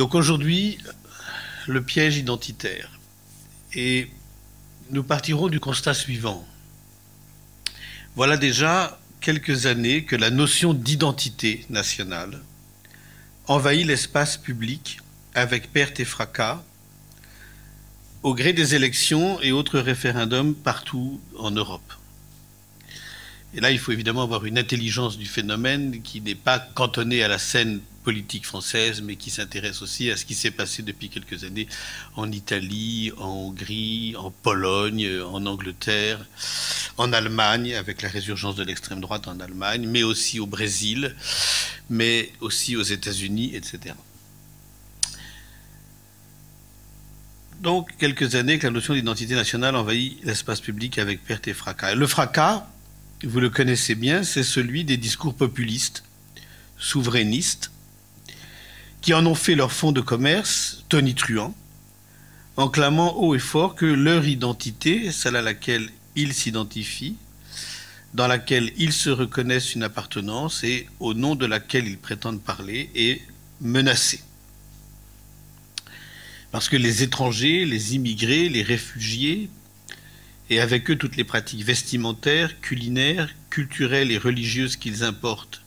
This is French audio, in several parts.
Donc aujourd'hui, le piège identitaire. Et nous partirons du constat suivant. Voilà déjà quelques années que la notion d'identité nationale envahit l'espace public avec perte et fracas au gré des élections et autres référendums partout en Europe. Et là, il faut évidemment avoir une intelligence du phénomène qui n'est pas cantonnée à la scène politique française, mais qui s'intéresse aussi à ce qui s'est passé depuis quelques années en Italie, en Hongrie, en Pologne, en Angleterre, en Allemagne, avec la résurgence de l'extrême droite en Allemagne, mais aussi au Brésil, mais aussi aux États-Unis, etc. Donc, quelques années que la notion d'identité nationale envahit l'espace public avec perte et fracas. Le fracas, vous le connaissez bien, c'est celui des discours populistes, souverainistes, qui en ont fait leur fonds de commerce tonitruant, en clamant haut et fort que leur identité, celle à laquelle ils s'identifient, dans laquelle ils se reconnaissent une appartenance et au nom de laquelle ils prétendent parler, est menacée. Parce que les étrangers, les immigrés, les réfugiés, et avec eux toutes les pratiques vestimentaires, culinaires, culturelles et religieuses qu'ils importent,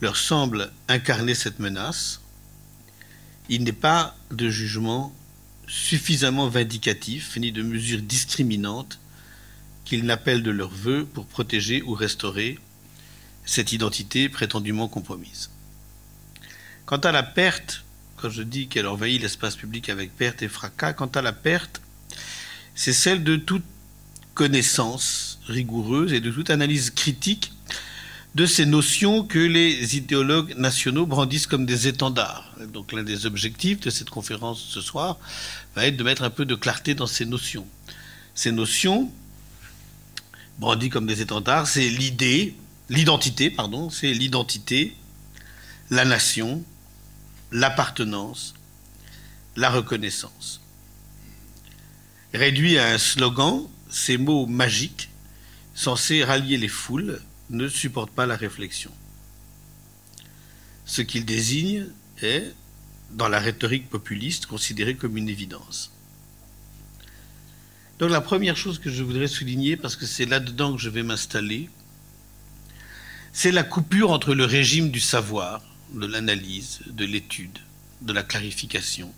leur semblent incarner cette menace, il n'est pas de jugement suffisamment vindicatif ni de mesures discriminantes qu'ils n'appellent de leur vœu pour protéger ou restaurer cette identité prétendument compromise. Quant à la perte, quand je dis qu'elle envahit l'espace public avec perte et fracas, quant à la perte, c'est celle de toute connaissance rigoureuse et de toute analyse critique de ces notions que les idéologues nationaux brandissent comme des étendards. Donc l'un des objectifs de cette conférence ce soir va être de mettre un peu de clarté dans ces notions. Ces notions, brandies comme des étendards, c'est l'idée, l'identité, pardon, c'est l'identité, la nation, l'appartenance, la reconnaissance. Réduit à un slogan, ces mots magiques, censés rallier les foules, ne supportent pas la réflexion. Ce qu'ils désignent est, dans la rhétorique populiste, considéré comme une évidence. Donc la première chose que je voudrais souligner, parce que c'est là-dedans que je vais m'installer, c'est la coupure entre le régime du savoir, de l'analyse, de l'étude, de la clarification,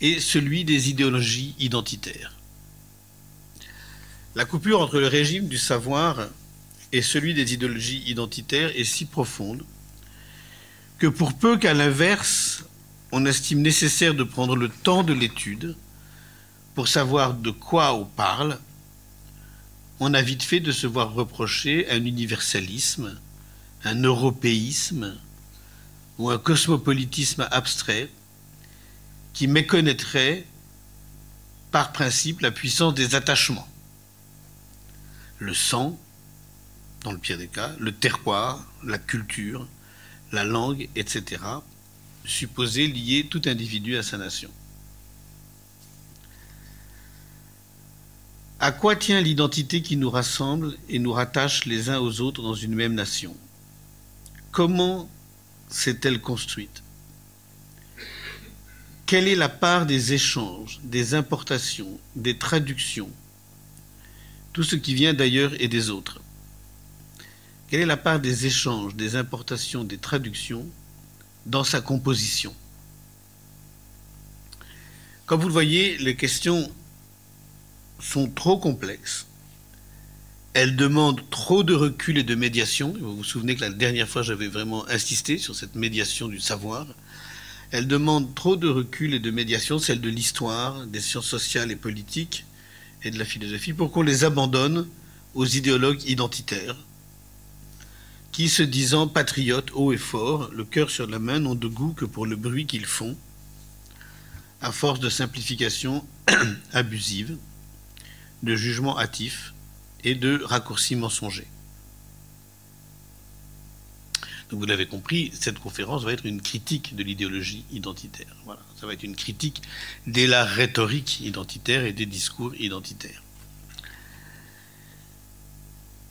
et celui des idéologies identitaires. La coupure entre le régime du savoir et celui des idéologies identitaires est si profonde que pour peu qu'à l'inverse, on estime nécessaire de prendre le temps de l'étude pour savoir de quoi on parle, on a vite fait de se voir reprocher un universalisme, un européisme ou un cosmopolitisme abstrait qui méconnaîtrait par principe la puissance des attachements. Le sang, dans le pire des cas, le terroir, la culture, la langue, etc., supposés lier tout individu à sa nation. À quoi tient l'identité qui nous rassemble et nous rattache les uns aux autres dans une même nation? Comment s'est-elle construite? Quelle est la part des échanges, des importations, des traductions, tout ce qui vient d'ailleurs et des autres. Quelle est la part des échanges, des importations, des traductions dans sa composition? Comme vous le voyez, les questions sont trop complexes. Elles demandent trop de recul et de médiation. Vous vous souvenez que la dernière fois, j'avais vraiment insisté sur cette médiation du savoir. Elles demandent trop de recul et de médiation, celle de l'histoire, des sciences sociales et politiques, et de la philosophie pour qu'on les abandonne aux idéologues identitaires qui, se disant patriotes haut et fort, le cœur sur la main, n'ont de goût que pour le bruit qu'ils font, à force de simplification abusive, de jugement hâtif et de raccourcis mensongers. Donc vous l'avez compris, cette conférence va être une critique de l'idéologie identitaire. Voilà, ça va être une critique de la rhétorique identitaire et des discours identitaires.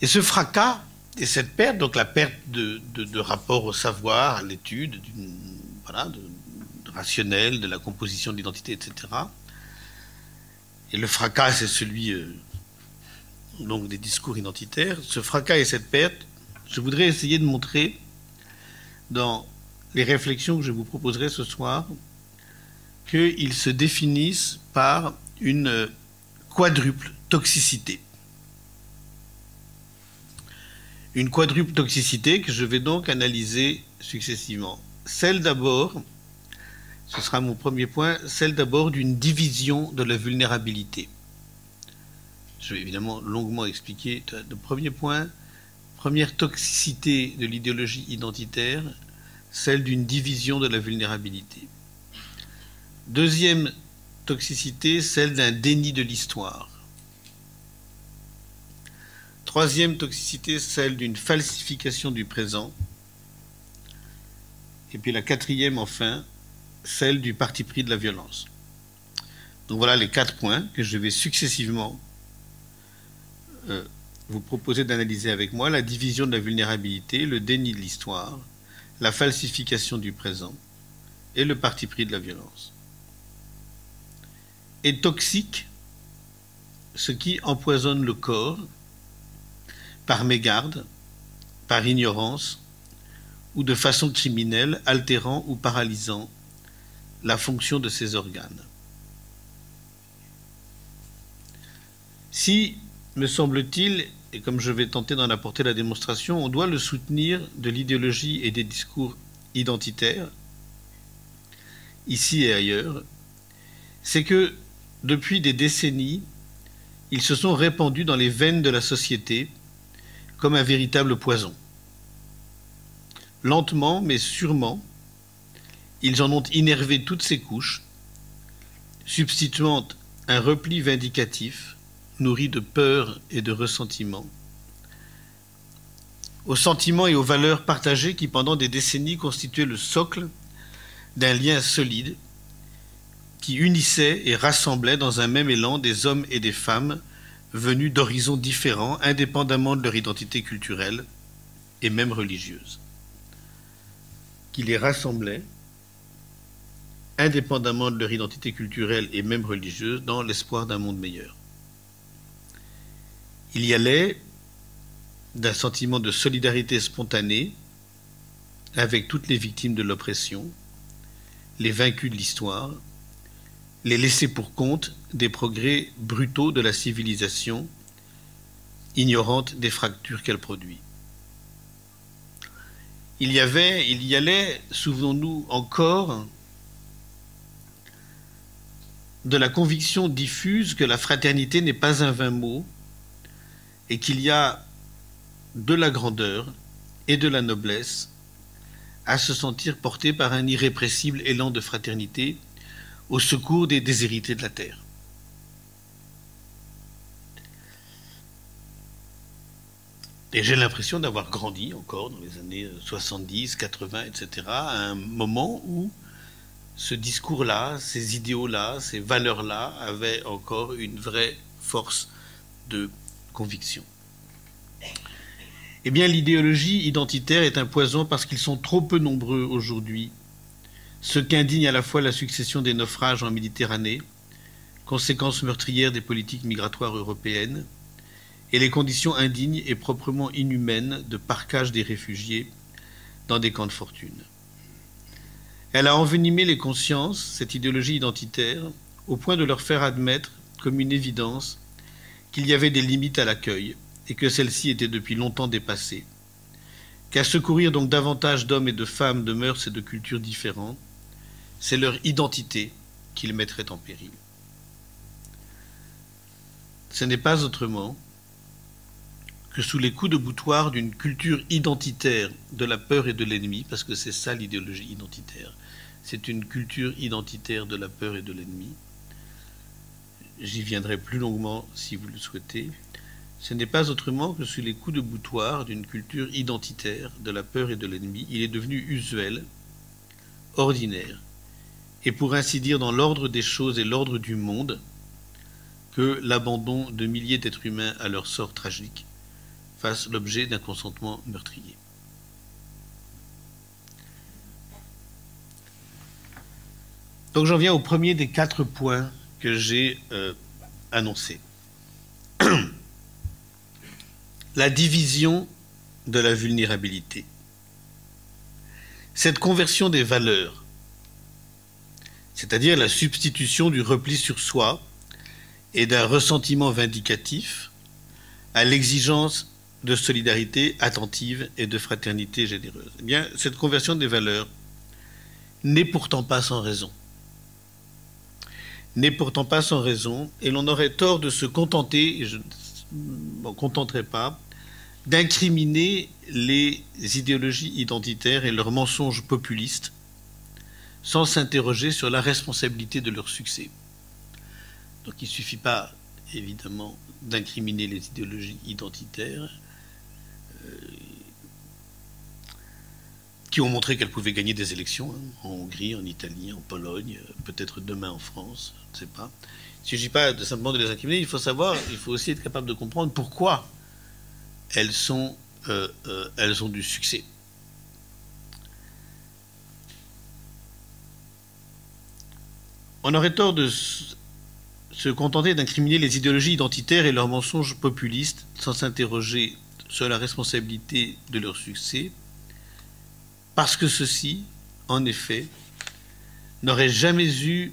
Et ce fracas et cette perte, donc la perte de, rapport au savoir, à l'étude, voilà, rationnelle, de la composition de l'identité, etc. Et le fracas, c'est celui euh, donc des discours identitaires. Ce fracas et cette perte, je voudrais essayer de montrer dans les réflexions que je vous proposerai ce soir qu'ils se définissent par une quadruple toxicité. Une quadruple toxicité que je vais donc analyser successivement. Celle d'abord, ce sera mon premier point, celle d'abord d'une division de la vulnérabilité. Je vais évidemment longuement expliquer. Le premier point, première toxicité de l'idéologie identitaire, celle d'une division de la vulnérabilité. Deuxième toxicité, celle d'un déni de l'histoire. Troisième toxicité, celle d'une falsification du présent. Et puis la quatrième, enfin, celle du parti pris de la violence. Donc voilà les quatre points que je vais successivement euh, vous proposer d'analyser avec moi. La division de la vulnérabilité, le déni de l'histoire, la falsification du présent et le parti pris de la violence. Et toxique, ce qui empoisonne le corps, par mégarde, par ignorance ou de façon criminelle, altérant ou paralysant la fonction de ses organes. Si, me semble-t-il, et comme je vais tenter d'en apporter la démonstration, on doit le soutenir de l'idéologie et des discours identitaires, ici et ailleurs, c'est que depuis des décennies, ils se sont répandus dans les veines de la société comme un véritable poison. Lentement, mais sûrement, ils en ont innervé toutes ces couches, substituant un repli vindicatif, nourri de peur et de ressentiment, aux sentiments et aux valeurs partagées qui pendant des décennies constituaient le socle d'un lien solide qui unissait et rassemblait dans un même élan des hommes et des femmes venus d'horizons différents, indépendamment de leur identité culturelle et même religieuse, qui les rassemblait, indépendamment de leur identité culturelle et même religieuse, dans l'espoir d'un monde meilleur. Il y allait d'un sentiment de solidarité spontanée avec toutes les victimes de l'oppression, les vaincus de l'histoire, les laisser pour compte des progrès brutaux de la civilisation, ignorante des fractures qu'elle produit. Il y avait, il y allait, souvenons-nous encore, de la conviction diffuse que la fraternité n'est pas un vain mot et qu'il y a de la grandeur et de la noblesse à se sentir porté par un irrépressible élan de fraternité au secours des déshérités de la terre. Et j'ai l'impression d'avoir grandi encore dans les années 70, 80, etc., à un moment où ce discours-là, ces idéaux-là, ces valeurs-là avaient encore une vraie force de conviction. Eh bien, l'idéologie identitaire est un poison parce qu'ils sont trop peu nombreux aujourd'hui ce qu'indigne à la fois la succession des naufrages en Méditerranée, conséquences meurtrières des politiques migratoires européennes, et les conditions indignes et proprement inhumaines de parquage des réfugiés dans des camps de fortune. Elle a envenimé les consciences, cette idéologie identitaire, au point de leur faire admettre, comme une évidence, qu'il y avait des limites à l'accueil et que celles-ci étaient depuis longtemps dépassées, qu'à secourir donc davantage d'hommes et de femmes de mœurs et de cultures différentes, c'est leur identité qu'ils mettraient en péril. Ce n'est pas autrement que sous les coups de boutoir d'une culture identitaire de la peur et de l'ennemi, parce que c'est ça l'idéologie identitaire, c'est une culture identitaire de la peur et de l'ennemi. J'y viendrai plus longuement si vous le souhaitez. Ce n'est pas autrement que sous les coups de boutoir d'une culture identitaire de la peur et de l'ennemi, il est devenu usuel, ordinaire, et pour ainsi dire dans l'ordre des choses et l'ordre du monde, que l'abandon de milliers d'êtres humains à leur sort tragique fasse l'objet d'un consentement meurtrier. Donc j'en viens au premier des quatre points que j'ai euh, annoncés. la division de la vulnérabilité. Cette conversion des valeurs, c'est-à-dire la substitution du repli sur soi et d'un ressentiment vindicatif à l'exigence de solidarité attentive et de fraternité généreuse. Eh bien, cette conversion des valeurs n'est pourtant pas sans raison. N'est pourtant pas sans raison, et l'on aurait tort de se contenter, et je ne m'en contenterai pas, d'incriminer les idéologies identitaires et leurs mensonges populistes sans s'interroger sur la responsabilité de leur succès. Donc il ne suffit pas, évidemment, d'incriminer les idéologies identitaires euh, qui ont montré qu'elles pouvaient gagner des élections hein, en Hongrie, en Italie, en Pologne, euh, peut-être demain en France, je ne sais pas. Il ne suffit pas simplement de les incriminer, il faut savoir, il faut aussi être capable de comprendre pourquoi elles, euh, elles ont du succès. On aurait tort de se contenter d'incriminer les idéologies identitaires et leurs mensonges populistes sans s'interroger sur la responsabilité de leur succès, parce que ceux-ci, en effet, n'auraient jamais eu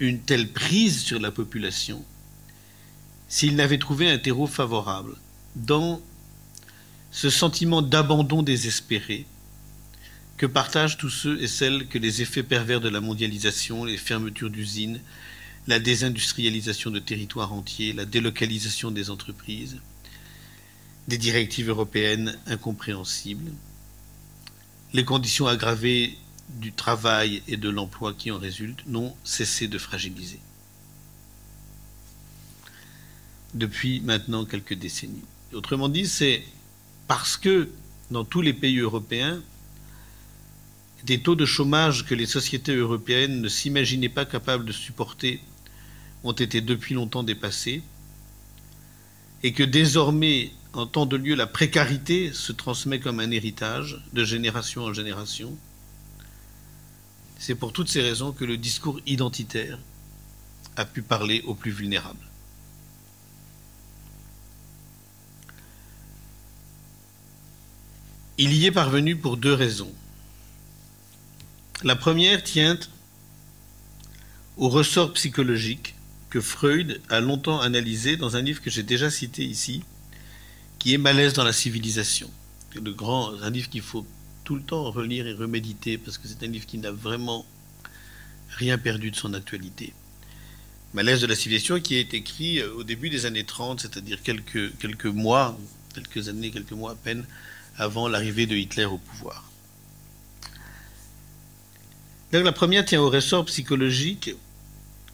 une telle prise sur la population s'ils n'avaient trouvé un terreau favorable dans ce sentiment d'abandon désespéré que partagent tous ceux et celles que les effets pervers de la mondialisation, les fermetures d'usines, la désindustrialisation de territoires entiers, la délocalisation des entreprises, des directives européennes incompréhensibles, les conditions aggravées du travail et de l'emploi qui en résultent n'ont cessé de fragiliser. Depuis maintenant quelques décennies. Autrement dit, c'est parce que dans tous les pays européens, des taux de chômage que les sociétés européennes ne s'imaginaient pas capables de supporter ont été depuis longtemps dépassés et que désormais, en temps de lieu, la précarité se transmet comme un héritage de génération en génération. C'est pour toutes ces raisons que le discours identitaire a pu parler aux plus vulnérables. Il y est parvenu pour deux raisons. La première tient au ressort psychologique que Freud a longtemps analysé dans un livre que j'ai déjà cité ici, qui est Malaise dans la civilisation. Un livre qu'il faut tout le temps relire et reméditer parce que c'est un livre qui n'a vraiment rien perdu de son actualité. Malaise de la civilisation qui est écrit euh, au début des années 30, c'est-à-dire quelques mois, quelques années, quelques mois à peine avant l'arrivée de Hitler au pouvoir. La première tient au ressort psychologique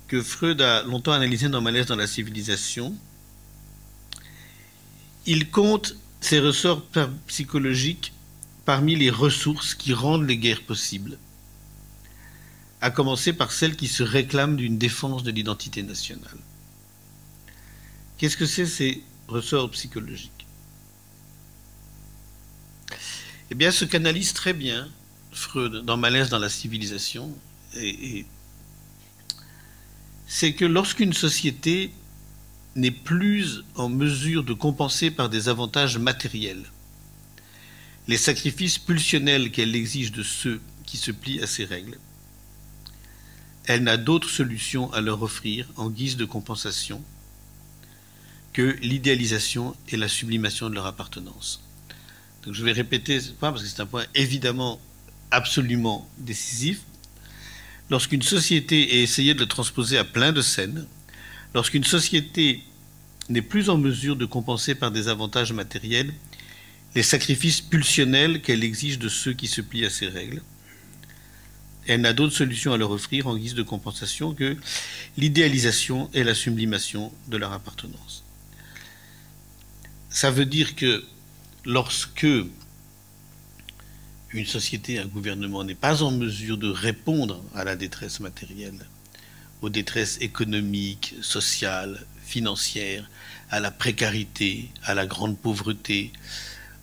que Freud a longtemps analysé dans Malaise dans la civilisation, il compte ces ressorts psychologiques parmi les ressources qui rendent les guerres possibles, à commencer par celles qui se réclament d'une défense de l'identité nationale. Qu'est-ce que c'est ces ressorts psychologiques? Eh bien, se canalise très bien Freud dans Malaise dans la civilisation c'est que lorsqu'une société n'est plus en mesure de compenser par des avantages matériels les sacrifices pulsionnels qu'elle exige de ceux qui se plient à ses règles, elle n'a d'autre solution à leur offrir en guise de compensation que l'idéalisation et la sublimation de leur appartenance. Donc je vais répéter ce point parce que c'est un point évidemment absolument décisif lorsqu'une société, et essayer de le transposer à plein de scènes, lorsqu'une société n'est plus en mesure de compenser par des avantages matériels les sacrifices pulsionnels qu'elle exige de ceux qui se plient à ses règles, elle n'a d'autre solution à leur offrir en guise de compensation que l'idéalisation et la sublimation de leur appartenance. Ça veut dire que lorsque une société, un gouvernement n'est pas en mesure de répondre à la détresse matérielle, aux détresses économiques, sociales, financières, à la précarité, à la grande pauvreté,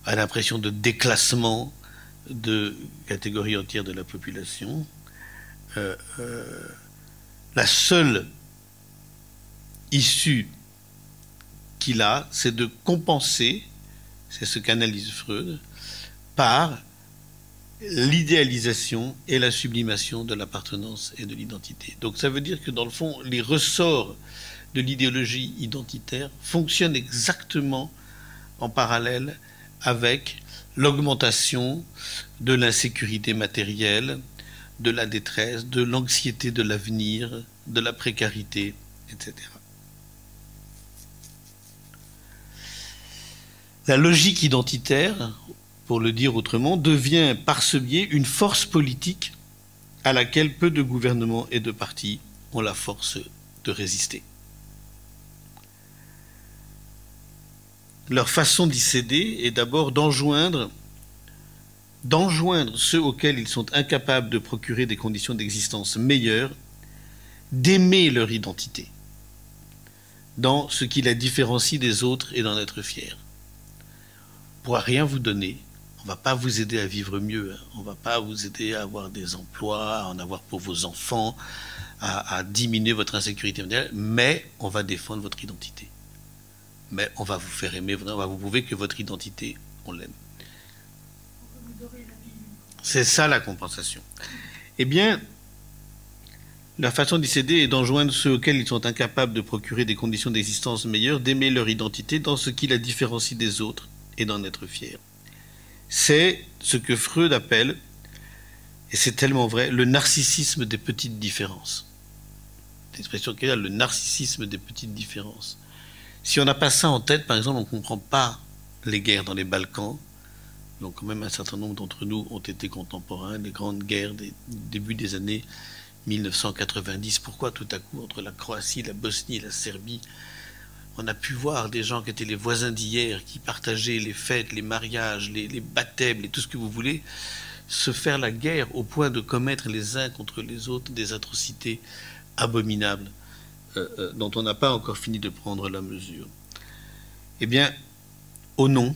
à l'impression de déclassement de catégories entières de la population, euh, la seule issue qu'il a, c'est de compenser, c'est ce qu'analyse Freud, par l'idéalisation et la sublimation de l'appartenance et de l'identité. Donc ça veut dire que dans le fond, les ressorts de l'idéologie identitaire fonctionnent exactement en parallèle avec l'augmentation de l'insécurité matérielle, de la détresse, de l'anxiété de l'avenir, de la précarité, etc. La logique identitaire, pour le dire autrement, devient par ce biais une force politique à laquelle peu de gouvernements et de partis ont la force de résister. Leur façon d'y céder est d'abord d'enjoindre ceux auxquels ils sont incapables de procurer des conditions d'existence meilleures d'aimer leur identité dans ce qui la différencie des autres et d'en être fiers pourra rien vous donner. On va pas vous aider à vivre mieux. Hein. On va pas vous aider à avoir des emplois, à en avoir pour vos enfants, à, diminuer votre insécurité mondiale. Mais on va défendre votre identité. Mais on va vous faire aimer, on va vous prouver que votre identité, on l'aime. C'est ça la compensation. Eh bien, la façon d'y céder est d'enjoindre ceux auxquels ils sont incapables de procurer des conditions d'existence meilleures, d'aimer leur identité dans ce qui la différencie des autres et d'en être fier. C'est ce que Freud appelle, et c'est tellement vrai, le narcissisme des petites différences. L'expression qu'il a, le narcissisme des petites différences. Si on n'a pas ça en tête, par exemple, on ne comprend pas les guerres dans les Balkans. Donc quand même un certain nombre d'entre nous ont été contemporains des grandes guerres des début des années 1990. Pourquoi tout à coup entre la Croatie, la Bosnie et la Serbie, on a pu voir des gens qui étaient les voisins d'hier, qui partageaient les fêtes, les mariages, les, baptêmes, et tout ce que vous voulez, se faire la guerre au point de commettre les uns contre les autres des atrocités abominables euh, euh, dont on n'a pas encore fini de prendre la mesure. Eh bien, au nom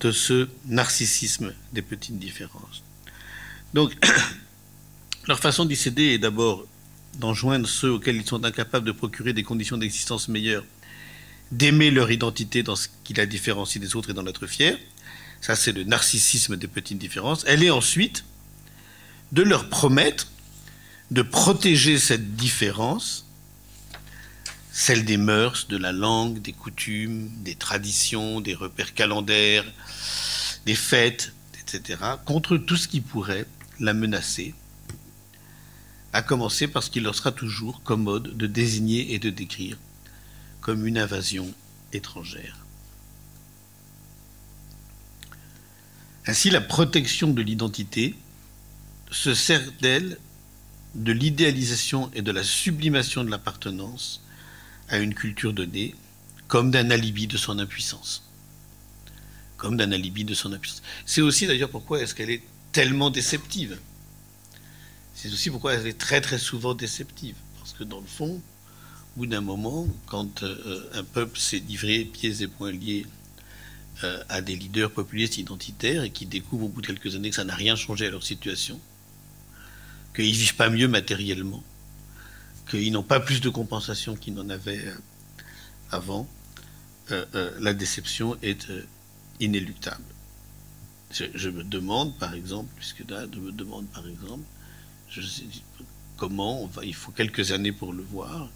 de ce narcissisme des petites différences. Donc, leur façon d'y céder est d'abord d'enjoindre ceux auxquels ils sont incapables de procurer des conditions d'existence meilleures d'aimer leur identité dans ce qui la différencie des autres et d'en être fier. Ça, c'est le narcissisme des petites différences. Elle est ensuite de leur promettre de protéger cette différence, celle des mœurs, de la langue, des coutumes, des traditions, des repères calendaires, des fêtes, etc., contre tout ce qui pourrait la menacer, à commencer parce qu'il leur sera toujours commode de désigner et de décrire comme une invasion étrangère. Ainsi, la protection de l'identité se sert d'elle de l'idéalisation et de la sublimation de l'appartenance à une culture donnée comme d'un alibi de son impuissance. Comme d'un alibi de son impuissance. C'est aussi d'ailleurs pourquoi est-ce qu'elle est tellement déceptive. C'est aussi pourquoi elle est très très souvent déceptive. Parce que dans le fond, bout d'un moment, quand euh, un peuple s'est livré pieds et poings liés euh, à des leaders populistes identitaires et qui découvrent au bout de quelques années que ça n'a rien changé à leur situation, qu'ils vivent pas mieux matériellement, qu'ils n'ont pas plus de compensation qu'ils n'en avaient euh, avant, la déception est inéluctable. Je, me demande, par exemple, puisque là, je me demande, par exemple, je comment, il faut quelques années pour le voir,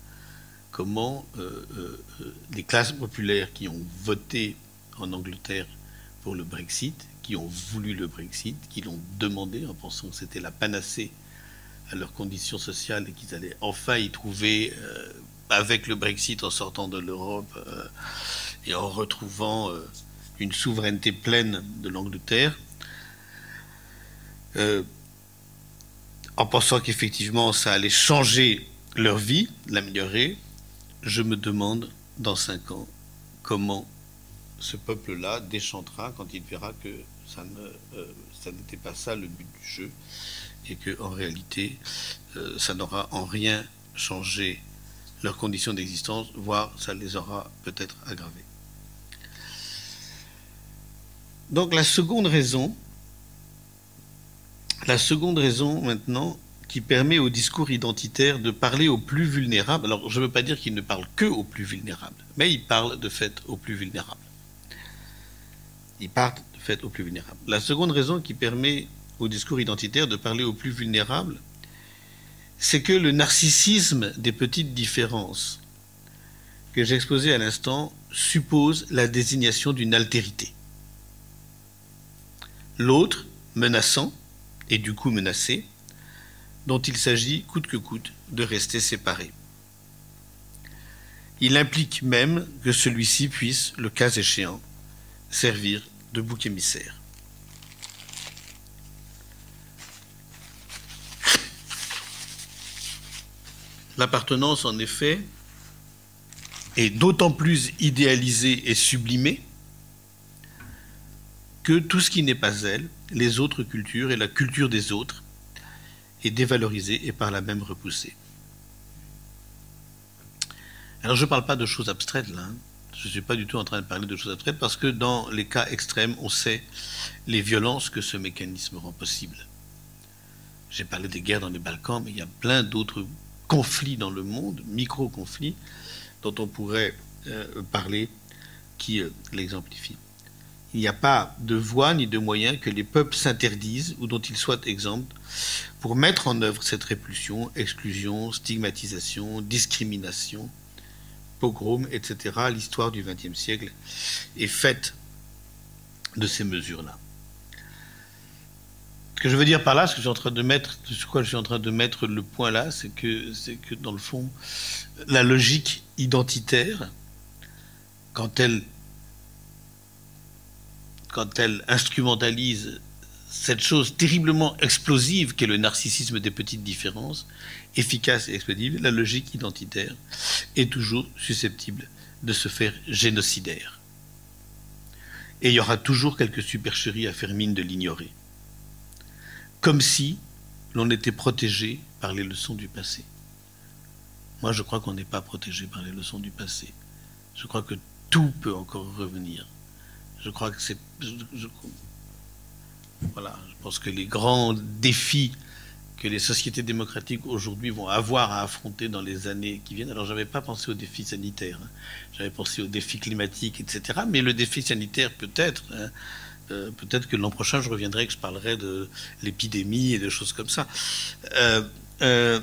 comment euh, euh, euh, les classes populaires qui ont voté en Angleterre pour le Brexit, qui ont voulu le Brexit, qui l'ont demandé en pensant que c'était la panacée à leurs conditions sociales et qu'ils allaient enfin y trouver, avec le Brexit, en sortant de l'Europe et en retrouvant une souveraineté pleine de l'Angleterre, en pensant qu'effectivement ça allait changer leur vie, l'améliorer, je me demande dans cinq ans comment ce peuple-là déchantera quand il verra que ça euh, n'était pas ça le but du jeu et que en réalité euh, ça n'aura en rien changé leurs conditions d'existence, voire ça les aura peut-être aggravées. Donc la seconde raison, la seconde raison maintenant qui permet au discours identitaire de parler aux plus vulnérables. Alors, je ne veux pas dire qu'il ne parle que aux plus vulnérables, mais il parle de fait aux plus vulnérables. Il parle de fait aux plus vulnérables. La seconde raison qui permet au discours identitaire de parler aux plus vulnérables, c'est que le narcissisme des petites différences que exposé à l'instant suppose la désignation d'une altérité. L'autre, menaçant, et du coup menacé, dont il s'agit coûte que coûte de rester séparé. Il implique même que celui-ci puisse, le cas échéant, servir de bouc émissaire. L'appartenance, en effet, est d'autant plus idéalisée et sublimée que tout ce qui n'est pas elle, les autres cultures et la culture des autres, est dévalorisée et par là même repoussée. Alors je ne parle pas de choses abstraites là, hein. je ne suis pas du tout en train de parler de choses abstraites parce que dans les cas extrêmes, on sait les violences que ce mécanisme rend possible. J'ai parlé des guerres dans les Balkans, mais il y a plein d'autres conflits dans le monde, micro-conflits, dont on pourrait euh, parler, qui euh, l'exemplifient. Il n'y a pas de voie ni de moyen que les peuples s'interdisent ou dont ils soient exempts pour mettre en œuvre cette répulsion, exclusion, stigmatisation, discrimination, pogrom, etc. L'histoire du XXe siècle est faite de ces mesures-là. Ce que je veux dire par là, ce que je suis en train de mettre, sur quoi je suis en train de mettre le point là, c'est que, c'est que dans le fond, la logique identitaire, quand elle, quand elle instrumentalise cette chose terriblement explosive qu'est le narcissisme des petites différences, efficace et explosive, la logique identitaire est toujours susceptible de se faire génocidaire. Et il y aura toujours quelques supercheries à faire mine de l'ignorer comme si l'on était protégé par les leçons du passé. Moi, je crois qu'on n'est pas protégé par les leçons du passé. Je crois que tout peut encore revenir. Je crois que c'est... voilà, je pense que les grands défis que les sociétés démocratiques aujourd'hui vont avoir à affronter dans les années qui viennent. Alors, je n'avais pas pensé aux défis sanitaires, hein. j'avais pensé aux défis climatiques, etc. Mais le défi sanitaire, peut-être, hein, euh, peut-être que l'an prochain, je reviendrai et que je parlerai de l'épidémie et de choses comme ça. Euh, euh,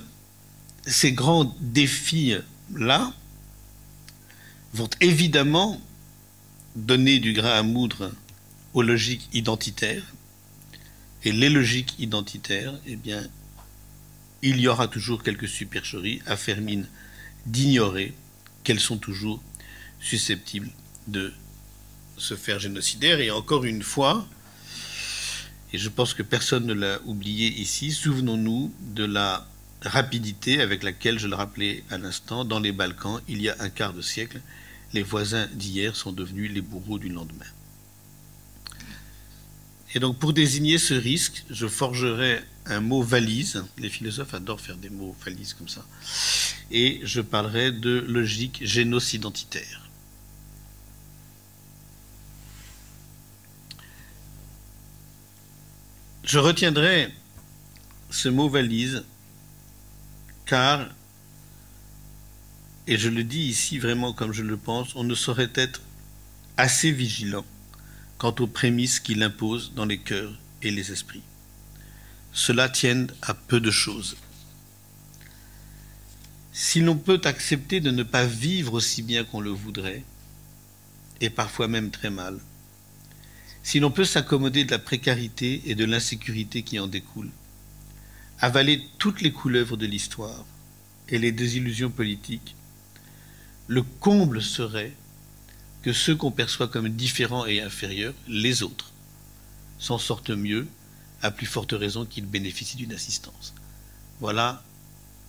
ces grands défis-là vont évidemment donner du grain à moudre aux logiques identitaires. Et les logiques identitaires, eh bien, il y aura toujours quelques supercheries à faire mine d'ignorer qu'elles sont toujours susceptibles de se faire génocidaire. Et encore une fois, et je pense que personne ne l'a oublié ici, souvenons-nous de la rapidité avec laquelle, je le rappelais à l'instant, dans les Balkans, il y a un quart de siècle, les voisins d'hier sont devenus les bourreaux du lendemain. Et donc pour désigner ce risque, je forgerai un mot valise. Les philosophes adorent faire des mots valises comme ça. Et je parlerai de logique génocidentitaire. Je retiendrai ce mot valise car, et je le dis ici vraiment comme je le pense, on ne saurait être assez vigilant quant aux prémices qu'il impose dans les cœurs et les esprits. Cela tienne à peu de choses. Si l'on peut accepter de ne pas vivre aussi bien qu'on le voudrait, et parfois même très mal, si l'on peut s'accommoder de la précarité et de l'insécurité qui en découlent, avaler toutes les couleuvres de l'histoire et les désillusions politiques, le comble serait que ceux qu'on perçoit comme différents et inférieurs, les autres, s'en sortent mieux, à plus forte raison qu'ils bénéficient d'une assistance. Voilà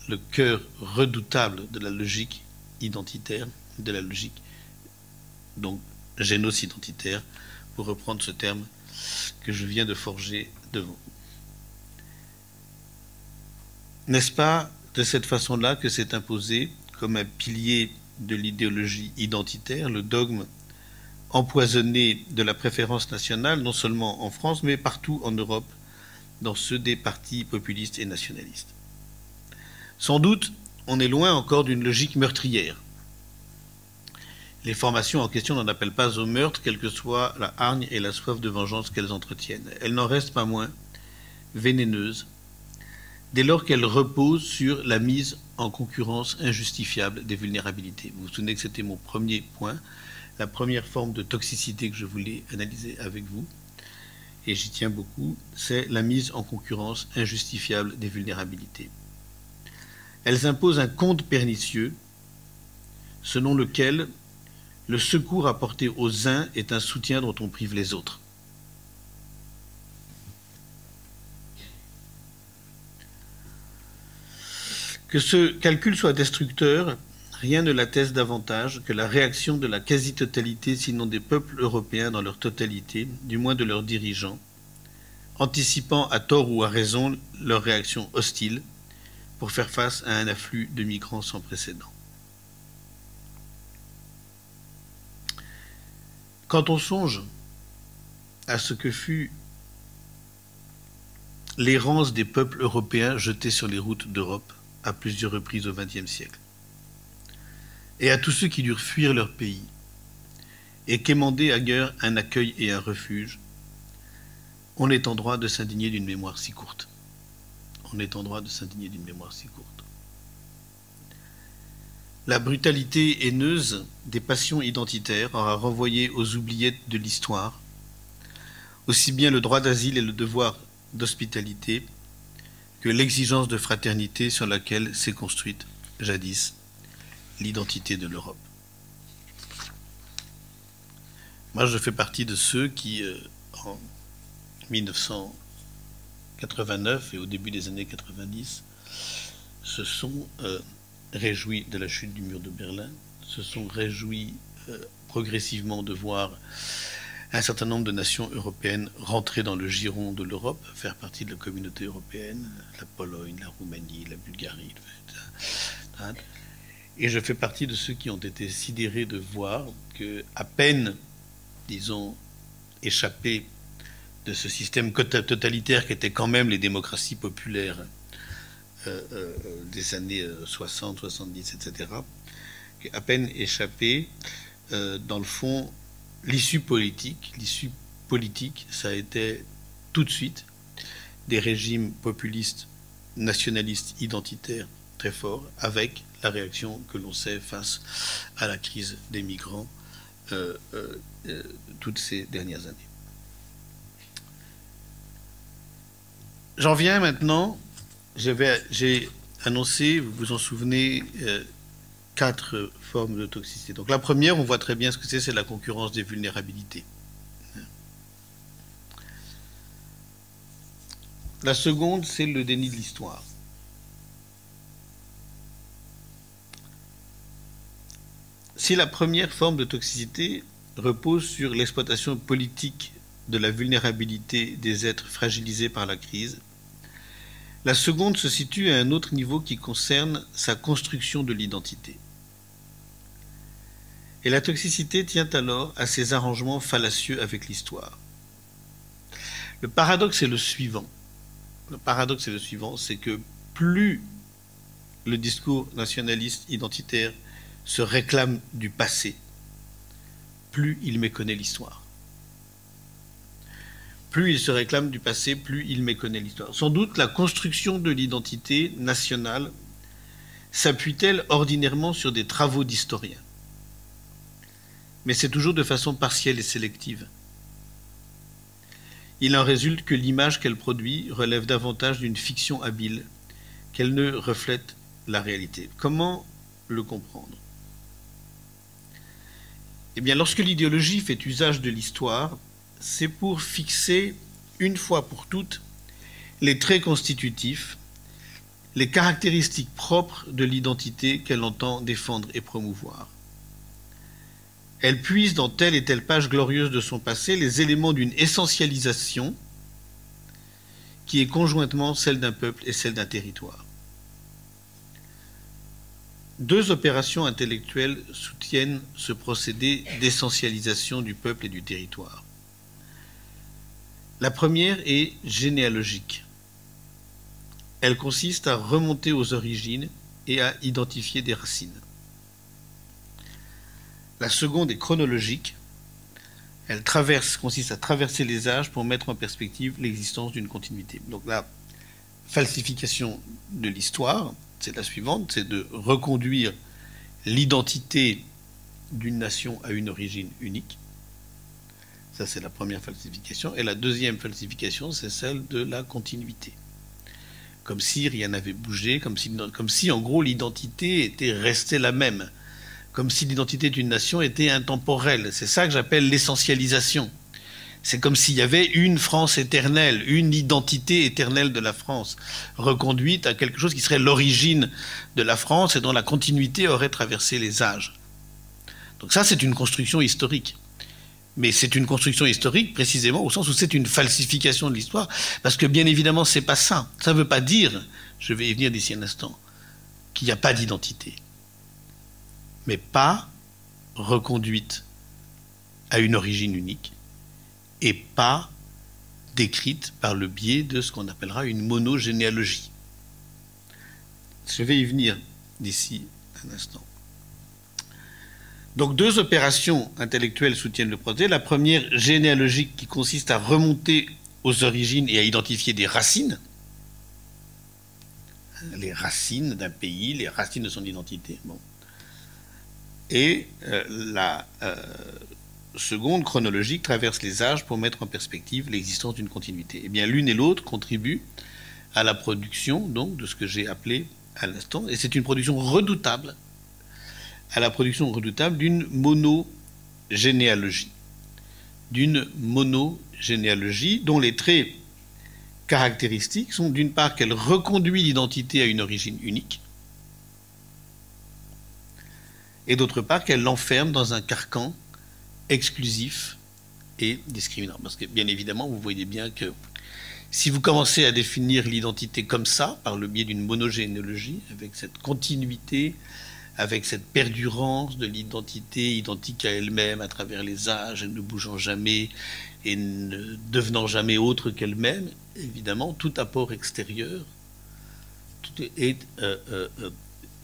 le cœur redoutable de la logique identitaire, de la logique donc génocidentitaire, pour reprendre ce terme que je viens de forger devant. N'est-ce pas de cette façon-là que s'est imposé, comme un pilier de l'idéologie identitaire, le dogme empoisonné de la préférence nationale, non seulement en France, mais partout en Europe, dans ceux des partis populistes et nationalistes Sans doute, on est loin encore d'une logique meurtrière. Les formations en question n'en appellent pas au meurtre, quelle que soit la hargne et la soif de vengeance qu'elles entretiennent. Elles n'en restent pas moins vénéneuses, dès lors qu'elles reposent sur la mise en concurrence injustifiable des vulnérabilités. Vous vous souvenez que c'était mon premier point, la première forme de toxicité que je voulais analyser avec vous, et j'y tiens beaucoup, c'est la mise en concurrence injustifiable des vulnérabilités. Elles imposent un compte pernicieux selon lequel le secours apporté aux uns est un soutien dont on prive les autres. Que ce calcul soit destructeur, rien ne l'atteste davantage que la réaction de la quasi-totalité, sinon des peuples européens dans leur totalité, du moins de leurs dirigeants, anticipant à tort ou à raison leur réaction hostile pour faire face à un afflux de migrants sans précédent. Quand on songe à ce que fut l'errance des peuples européens jetés sur les routes d'Europe à plusieurs reprises au XXe siècle, et à tous ceux qui durent fuir leur pays, et quémander ailleurs un accueil et un refuge, on est en droit de s'indigner d'une mémoire si courte. On est en droit de s'indigner d'une mémoire si courte. La brutalité haineuse des passions identitaires aura renvoyé aux oubliettes de l'histoire aussi bien le droit d'asile et le devoir d'hospitalité que l'exigence de fraternité sur laquelle s'est construite jadis l'identité de l'Europe. Moi, je fais partie de ceux qui, euh, en 1989 et au début des années 90, se sont euh, réjouis de la chute du mur de Berlin, se sont réjouis euh, progressivement de voir un certain nombre de nations européennes rentrer dans le giron de l'Europe, faire partie de la communauté européenne, la Pologne, la Roumanie, la Bulgarie. Et je fais partie de ceux qui ont été sidérés de voir que, à peine, disons, échappé de ce système totalitaire qui était quand même les démocraties populaires euh, euh, des années 60, 70, etc., à peine échappé, euh, dans le fond, l'issue politique, l'issue politique, ça a été tout de suite des régimes populistes, nationalistes, identitaires très forts, avec la réaction que l'on sait face à la crise des migrants toutes ces dernières années. J'en viens maintenant j'ai annoncé, vous vous en souvenez, euh, quatre Donc la première, on voit très bien ce que c'est, c'est la concurrence des vulnérabilités. La seconde, c'est le déni de l'histoire. Si la première forme de toxicité repose sur l'exploitation politique de la vulnérabilité des êtres fragilisés par la crise, la seconde se situe à un autre niveau qui concerne sa construction de l'identité. Et la toxicité tient alors à ses arrangements fallacieux avec l'histoire. Le paradoxe est le suivant. Le paradoxe est le suivant, c'est que plus le discours nationaliste identitaire se réclame du passé, plus il méconnaît l'histoire plus il se réclame du passé, plus il méconnaît l'histoire. Sans doute la construction de l'identité nationale s'appuie-t-elle ordinairement sur des travaux d'historiens. Mais c'est toujours de façon partielle et sélective. Il en résulte que l'image qu'elle produit relève davantage d'une fiction habile qu'elle ne reflète la réalité. Comment le comprendre? Eh bien, lorsque l'idéologie fait usage de l'histoire, c'est pour fixer une fois pour toutes les traits constitutifs, les caractéristiques propres de l'identité qu'elle entend défendre et promouvoir. Elle puise dans telle et telle page glorieuse de son passé les éléments d'une essentialisation qui est conjointement celle d'un peuple et celle d'un territoire. Deux opérations intellectuelles soutiennent ce procédé d'essentialisation du peuple et du territoire. La première est généalogique. elle consiste à remonter aux origines et à identifier des racines. La seconde est chronologique. Elle consiste à traverser les âges pour mettre en perspective l'existence d'une continuité. Donc la falsification de l'histoire, c'est la suivante, c'est de reconduire l'identité d'une nation à une origine unique. Ça, c'est la première falsification. Et la deuxième falsification, c'est celle de la continuité. Comme si rien n'avait bougé, comme si en gros l'identité était restée la même comme si l'identité d'une nation était intemporelle. C'est ça que j'appelle l'essentialisation. C'est comme s'il y avait une France éternelle, une identité éternelle de la France, reconduite à quelque chose qui serait l'origine de la France et dont la continuité aurait traversé les âges. Donc ça, c'est une construction historique. Mais c'est une construction historique précisément au sens où c'est une falsification de l'histoire, parce que bien évidemment, c'est pas ça. Ça ne veut pas dire, je vais y venir d'ici un instant, qu'il n'y a pas d'identité mais pas reconduite à une origine unique et pas décrite par le biais de ce qu'on appellera une monogénéalogie. Je vais y venir d'ici un instant. Donc deux opérations intellectuelles soutiennent le projet. La première généalogique qui consiste à remonter aux origines et à identifier des racines, les racines d'un pays, les racines de son identité. Bon. Et euh, la euh, seconde chronologique traverse les âges pour mettre en perspective l'existence d'une continuité. Eh bien, l'une et l'autre contribuent à la production donc de ce que j'ai appelé à l'instant, et c'est une production redoutable, à la production redoutable d'une monogénéalogie, d'une monogénéalogie dont les traits caractéristiques sont d'une part qu'elle reconduit l'identité à une origine unique, et d'autre part qu'elle l'enferme dans un carcan exclusif et discriminant. Parce que bien évidemment, vous voyez bien que si vous commencez à définir l'identité comme ça, par le biais d'une monogénéalogie, avec cette continuité, avec cette perdurance de l'identité identique à elle-même à travers les âges, ne bougeant jamais et ne devenant jamais autre qu'elle-même, évidemment, tout apport extérieur est euh, euh, euh,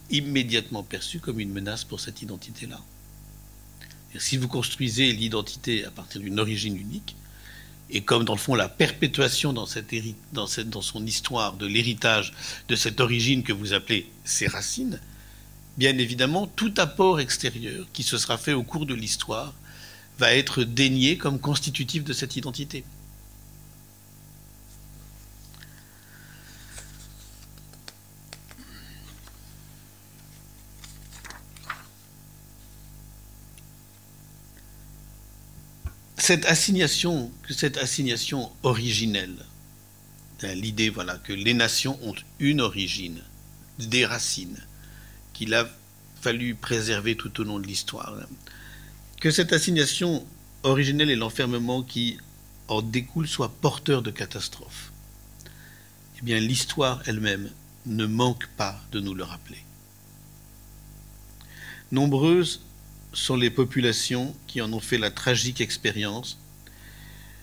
immédiatement perçu comme une menace pour cette identité-là. Si vous construisez l'identité à partir d'une origine unique, et comme dans le fond la perpétuation dans, dans son histoire de l'héritage de cette origine que vous appelez ses racines, bien évidemment, tout apport extérieur qui se sera fait au cours de l'histoire va être dénié comme constitutif de cette identité. Cette assignation, cette assignation originelle, hein, l'idée voilà que les nations ont une origine, des racines, qu'il a fallu préserver tout au long de l'histoire, que cette assignation originelle et l'enfermement qui en découle soit porteur de catastrophes. Eh bien, l'histoire elle-même ne manque pas de nous le rappeler. Nombreuses sont les populations qui en ont fait la tragique expérience.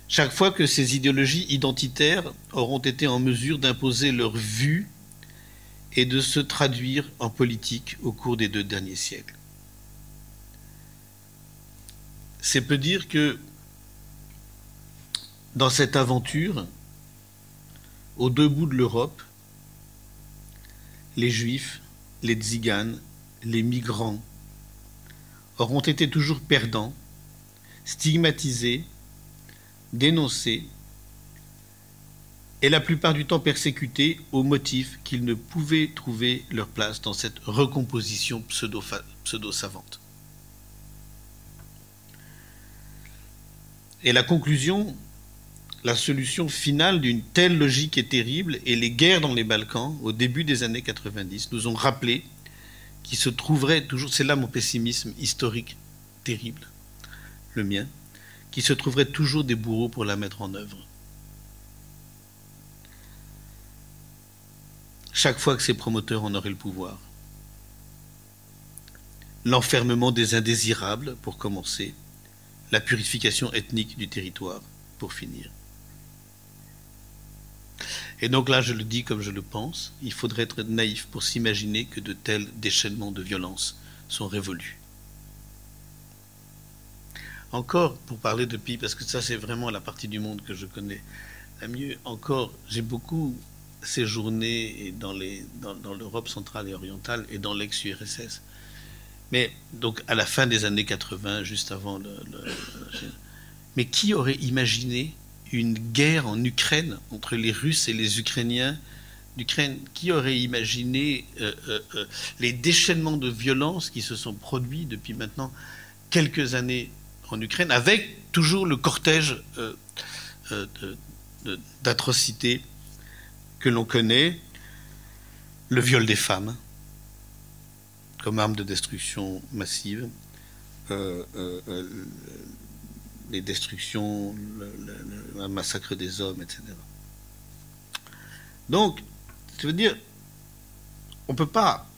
Chaque fois que ces idéologies identitaires auront été en mesure d'imposer leur vue et de se traduire en politique au cours des deux derniers siècles. C'est peu dire que dans cette aventure, aux deux bouts de l'Europe, les juifs, les tziganes, les migrants, auront été toujours perdants, stigmatisés, dénoncés, et la plupart du temps persécutés au motif qu'ils ne pouvaient trouver leur place dans cette recomposition pseudo-savante. Et la conclusion, la solution finale d'une telle logique est terrible, et les guerres dans les Balkans, au début des années 90, nous ont rappelé qui se trouverait toujours, c'est là mon pessimisme historique terrible, le mien, qui se trouverait toujours des bourreaux pour la mettre en œuvre. Chaque fois que ces promoteurs en auraient le pouvoir. L'enfermement des indésirables, pour commencer, la purification ethnique du territoire, pour finir. Et donc là, je le dis comme je le pense, il faudrait être naïf pour s'imaginer que de tels déchaînements de violence sont révolus. Encore, pour parler de pays, parce que ça c'est vraiment la partie du monde que je connais la mieux, encore, j'ai beaucoup séjourné dans l'Europe centrale et orientale et dans l'ex-URSS. Mais donc à la fin des années 80, juste avant le, mais qui aurait imaginé une guerre en Ukraine entre les Russes et les Ukrainiens d'Ukraine. Qui aurait imaginé euh, euh, euh, les déchaînements de violence qui se sont produits depuis maintenant quelques années en Ukraine, avec toujours le cortège d'atrocités que l'on connaît, le viol des femmes comme arme de destruction massive, les destructions, le, massacre des hommes, etc. Donc, ça veut dire, on ne peut pas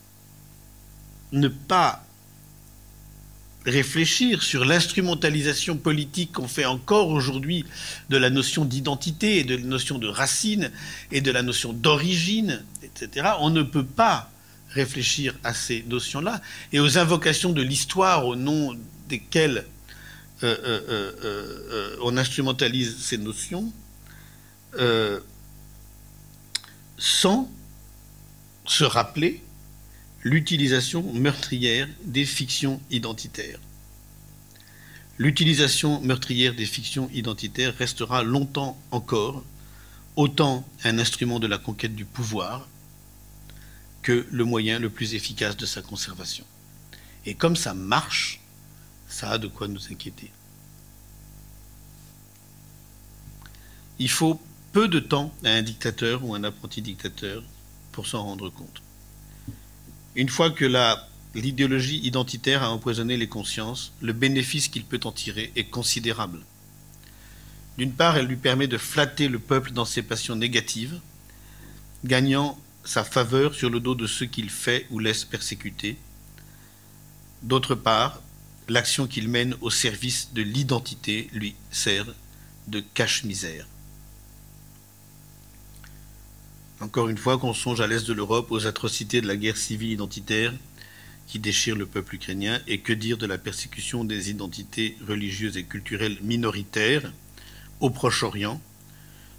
ne pas réfléchir sur l'instrumentalisation politique qu'on fait encore aujourd'hui de la notion d'identité et de la notion de racine et de la notion d'origine, etc. On ne peut pas réfléchir à ces notions-là et aux invocations de l'histoire au nom desquelles euh, euh, euh, on instrumentalise ces notions sans se rappeler l'utilisation meurtrière des fictions identitaires. L'utilisation meurtrière des fictions identitaires restera longtemps encore autant un instrument de la conquête du pouvoir que le moyen le plus efficace de sa conservation. Et comme ça marche, ça a de quoi nous inquiéter. Il faut peu de temps à un dictateur ou un apprenti dictateur pour s'en rendre compte. Une fois que l'idéologie identitaire a empoisonné les consciences, le bénéfice qu'il peut en tirer est considérable. D'une part, elle lui permet de flatter le peuple dans ses passions négatives, gagnant sa faveur sur le dos de ceux qu'il fait ou laisse persécuter. D'autre part, l'action qu'il mène au service de l'identité lui sert de cache-misère. Encore une fois, qu'on songe à l'est de l'Europe aux atrocités de la guerre civile identitaire qui déchire le peuple ukrainien, et que dire de la persécution des identités religieuses et culturelles minoritaires au Proche-Orient,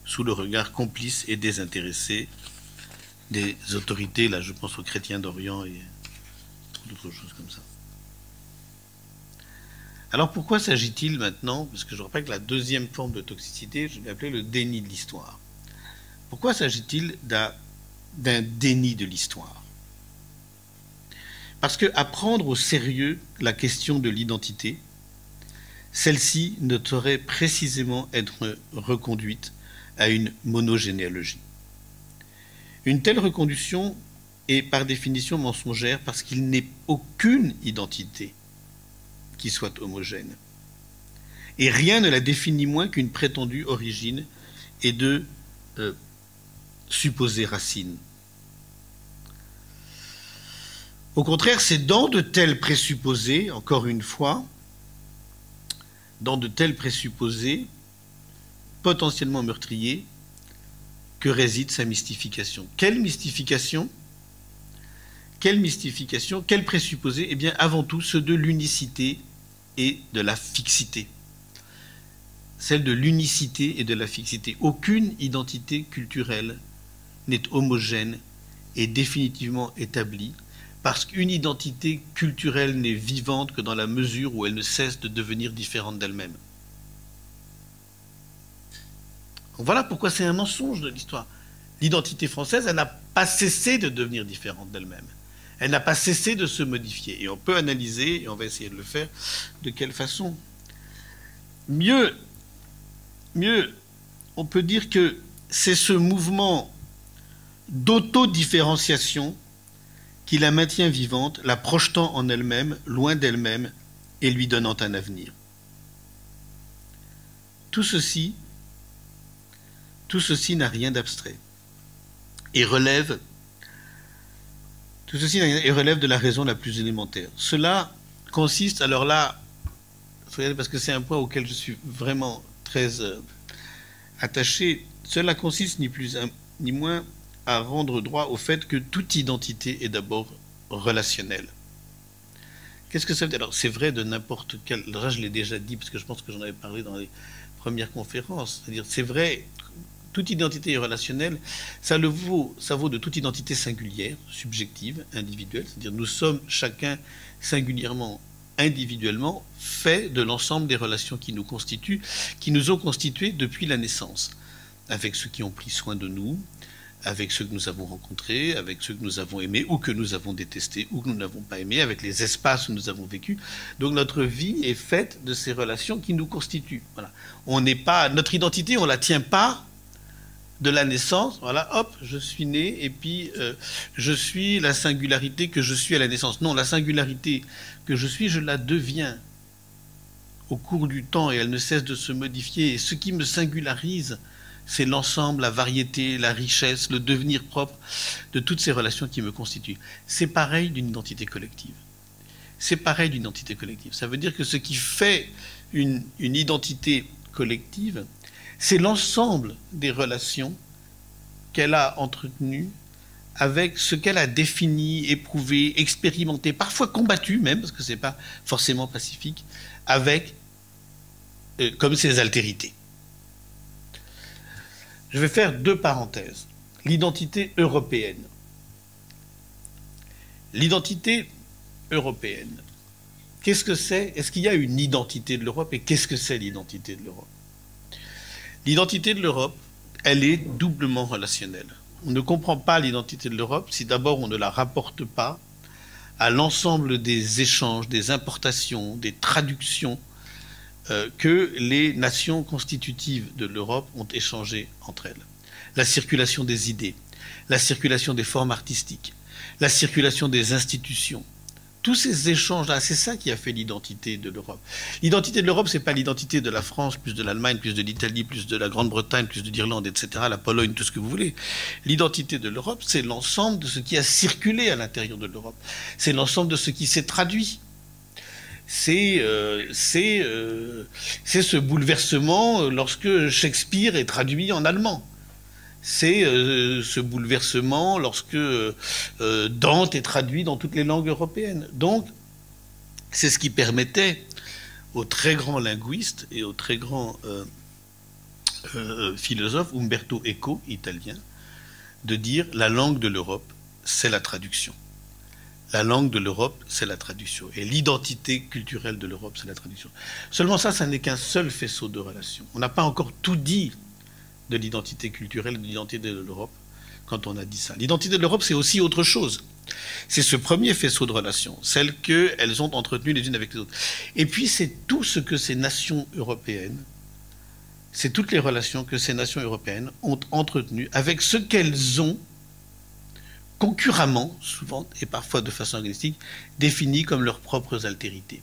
sous le regard complice et désintéressé des autorités, là je pense aux chrétiens d'Orient et d'autres choses comme ça. Alors pourquoi s'agit-il maintenant, parce que je rappelle que la deuxième forme de toxicité, je l'ai appelée le déni de l'histoire. Pourquoi s'agit-il d'un déni de l'histoire? Parce que à prendre au sérieux la question de l'identité, celle-ci ne saurait précisément être reconduite à une monogénéalogie. Une telle reconduction est par définition mensongère parce qu'il n'est aucune identité qui soit homogène. Et rien ne la définit moins qu'une prétendue origine et de euh, supposées racines. Au contraire, c'est dans de tels présupposés, encore une fois, dans de tels présupposés potentiellement meurtriers, que réside sa mystification. Quelle mystification? Quelle mystification? Quel présupposé? Eh bien, avant tout, ceux de l'unicité et de la fixité celle de l'unicité et de la fixité. Aucune identité culturelle n'est homogène et définitivement établie, parce qu'une identité culturelle n'est vivante que dans la mesure où elle ne cesse de devenir différente d'elle-même. Voilà pourquoi c'est un mensonge de l'histoire. L'identité française, elle n'a pas cessé de devenir différente d'elle-même. Elle n'a pas cessé de se modifier. Et on peut analyser, et on va essayer de le faire, de quelle façon. Mieux, mieux, on peut dire que c'est ce mouvement d'autodifférenciation qui la maintient vivante, la projetant en elle-même, loin d'elle-même, et lui donnant un avenir. Tout ceci, tout ceci n'a rien d'abstrait et relève tout ceci relève de la raison la plus élémentaire. Cela consiste, alors là, parce que c'est un point auquel je suis vraiment très euh, attaché, cela consiste ni plus ni moins à rendre droit au fait que toute identité est d'abord relationnelle. Qu'est-ce que ça veut dire? Alors, c'est vrai de n'importe quel. Là, je l'ai déjà dit, parce que je pense que j'en avais parlé dans les premières conférences. C'est-à-dire, c'est vrai, toute identité relationnelle. Ça, vaut, de toute identité singulière, subjective, individuelle. C'est-à-dire, nous sommes chacun singulièrement, individuellement, fait de l'ensemble des relations qui nous constituent, qui nous ont constitués depuis la naissance, avec ceux qui ont pris soin de nous, avec ceux que nous avons rencontrés, avec ceux que nous avons aimés ou que nous avons détestés ou que nous n'avons pas aimés, avec les espaces où nous avons vécu. Donc notre vie est faite de ces relations qui nous constituent. On n'est pas notre identité, on la tient pas de la naissance. Voilà, hop, je suis né et puis euh, je suis la singularité que je suis à la naissance. Non, la singularité que je suis, je la deviens au cours du temps et elle ne cesse de se modifier. Et ce qui me singularise, c'est l'ensemble, la variété, la richesse, le devenir propre de toutes ces relations qui me constituent. C'est pareil d'une identité collective. C'est pareil d'une identité collective. Ça veut dire que ce qui fait une, identité collective, c'est l'ensemble des relations qu'elle a entretenues avec ce qu'elle a défini, éprouvé, expérimenté, parfois combattu même, parce que ce n'est pas forcément pacifique, avec euh, comme ses altérités. Je vais faire deux parenthèses. L'identité européenne. L'identité européenne. Qu'est-ce que c'est? Est-ce qu'il y a une identité de l'Europe? Et qu'est-ce que c'est l'identité de l'Europe? L'identité de l'Europe, elle est doublement relationnelle. On ne comprend pas l'identité de l'Europe si d'abord on ne la rapporte pas à l'ensemble des échanges, des importations, des traductions euh, que les nations constitutives de l'Europe ont échangé entre elles. La circulation des idées, la circulation des formes artistiques, la circulation des institutions. Tous ces échanges-là, c'est ça qui a fait l'identité de l'Europe. L'identité de l'Europe, c'est pas l'identité de la France, plus de l'Allemagne, plus de l'Italie, plus de la Grande-Bretagne, plus de l'Irlande, etc., la Pologne, tout ce que vous voulez. L'identité de l'Europe, c'est l'ensemble de ce qui a circulé à l'intérieur de l'Europe. C'est l'ensemble de ce qui s'est traduit c'est euh, euh, ce bouleversement euh, lorsque Shakespeare est traduit en allemand. C'est ce bouleversement lorsque Dante est traduit dans toutes les langues européennes. Donc, c'est ce qui permettait aux très grands linguistes et aux très grands philosophes, Umberto Eco, italien, de dire la langue de l'Europe, c'est la traduction. La langue de l'Europe, c'est la traduction. Et l'identité culturelle de l'Europe, c'est la traduction. Seulement ça, ça n'est qu'un seul faisceau de relations. On n'a pas encore tout dit de l'identité culturelle, de l'identité de l'Europe, quand on a dit ça. L'identité de l'Europe, c'est aussi autre chose. C'est ce premier faisceau de relations, celles qu'elles ont entretenues les unes avec les autres. Et puis, c'est tout ce que ces nations européennes, c'est toutes les relations que ces nations européennes ont entretenues avec ce qu'elles ont concurremment, souvent et parfois de façon agnostique, définis comme leurs propres altérités.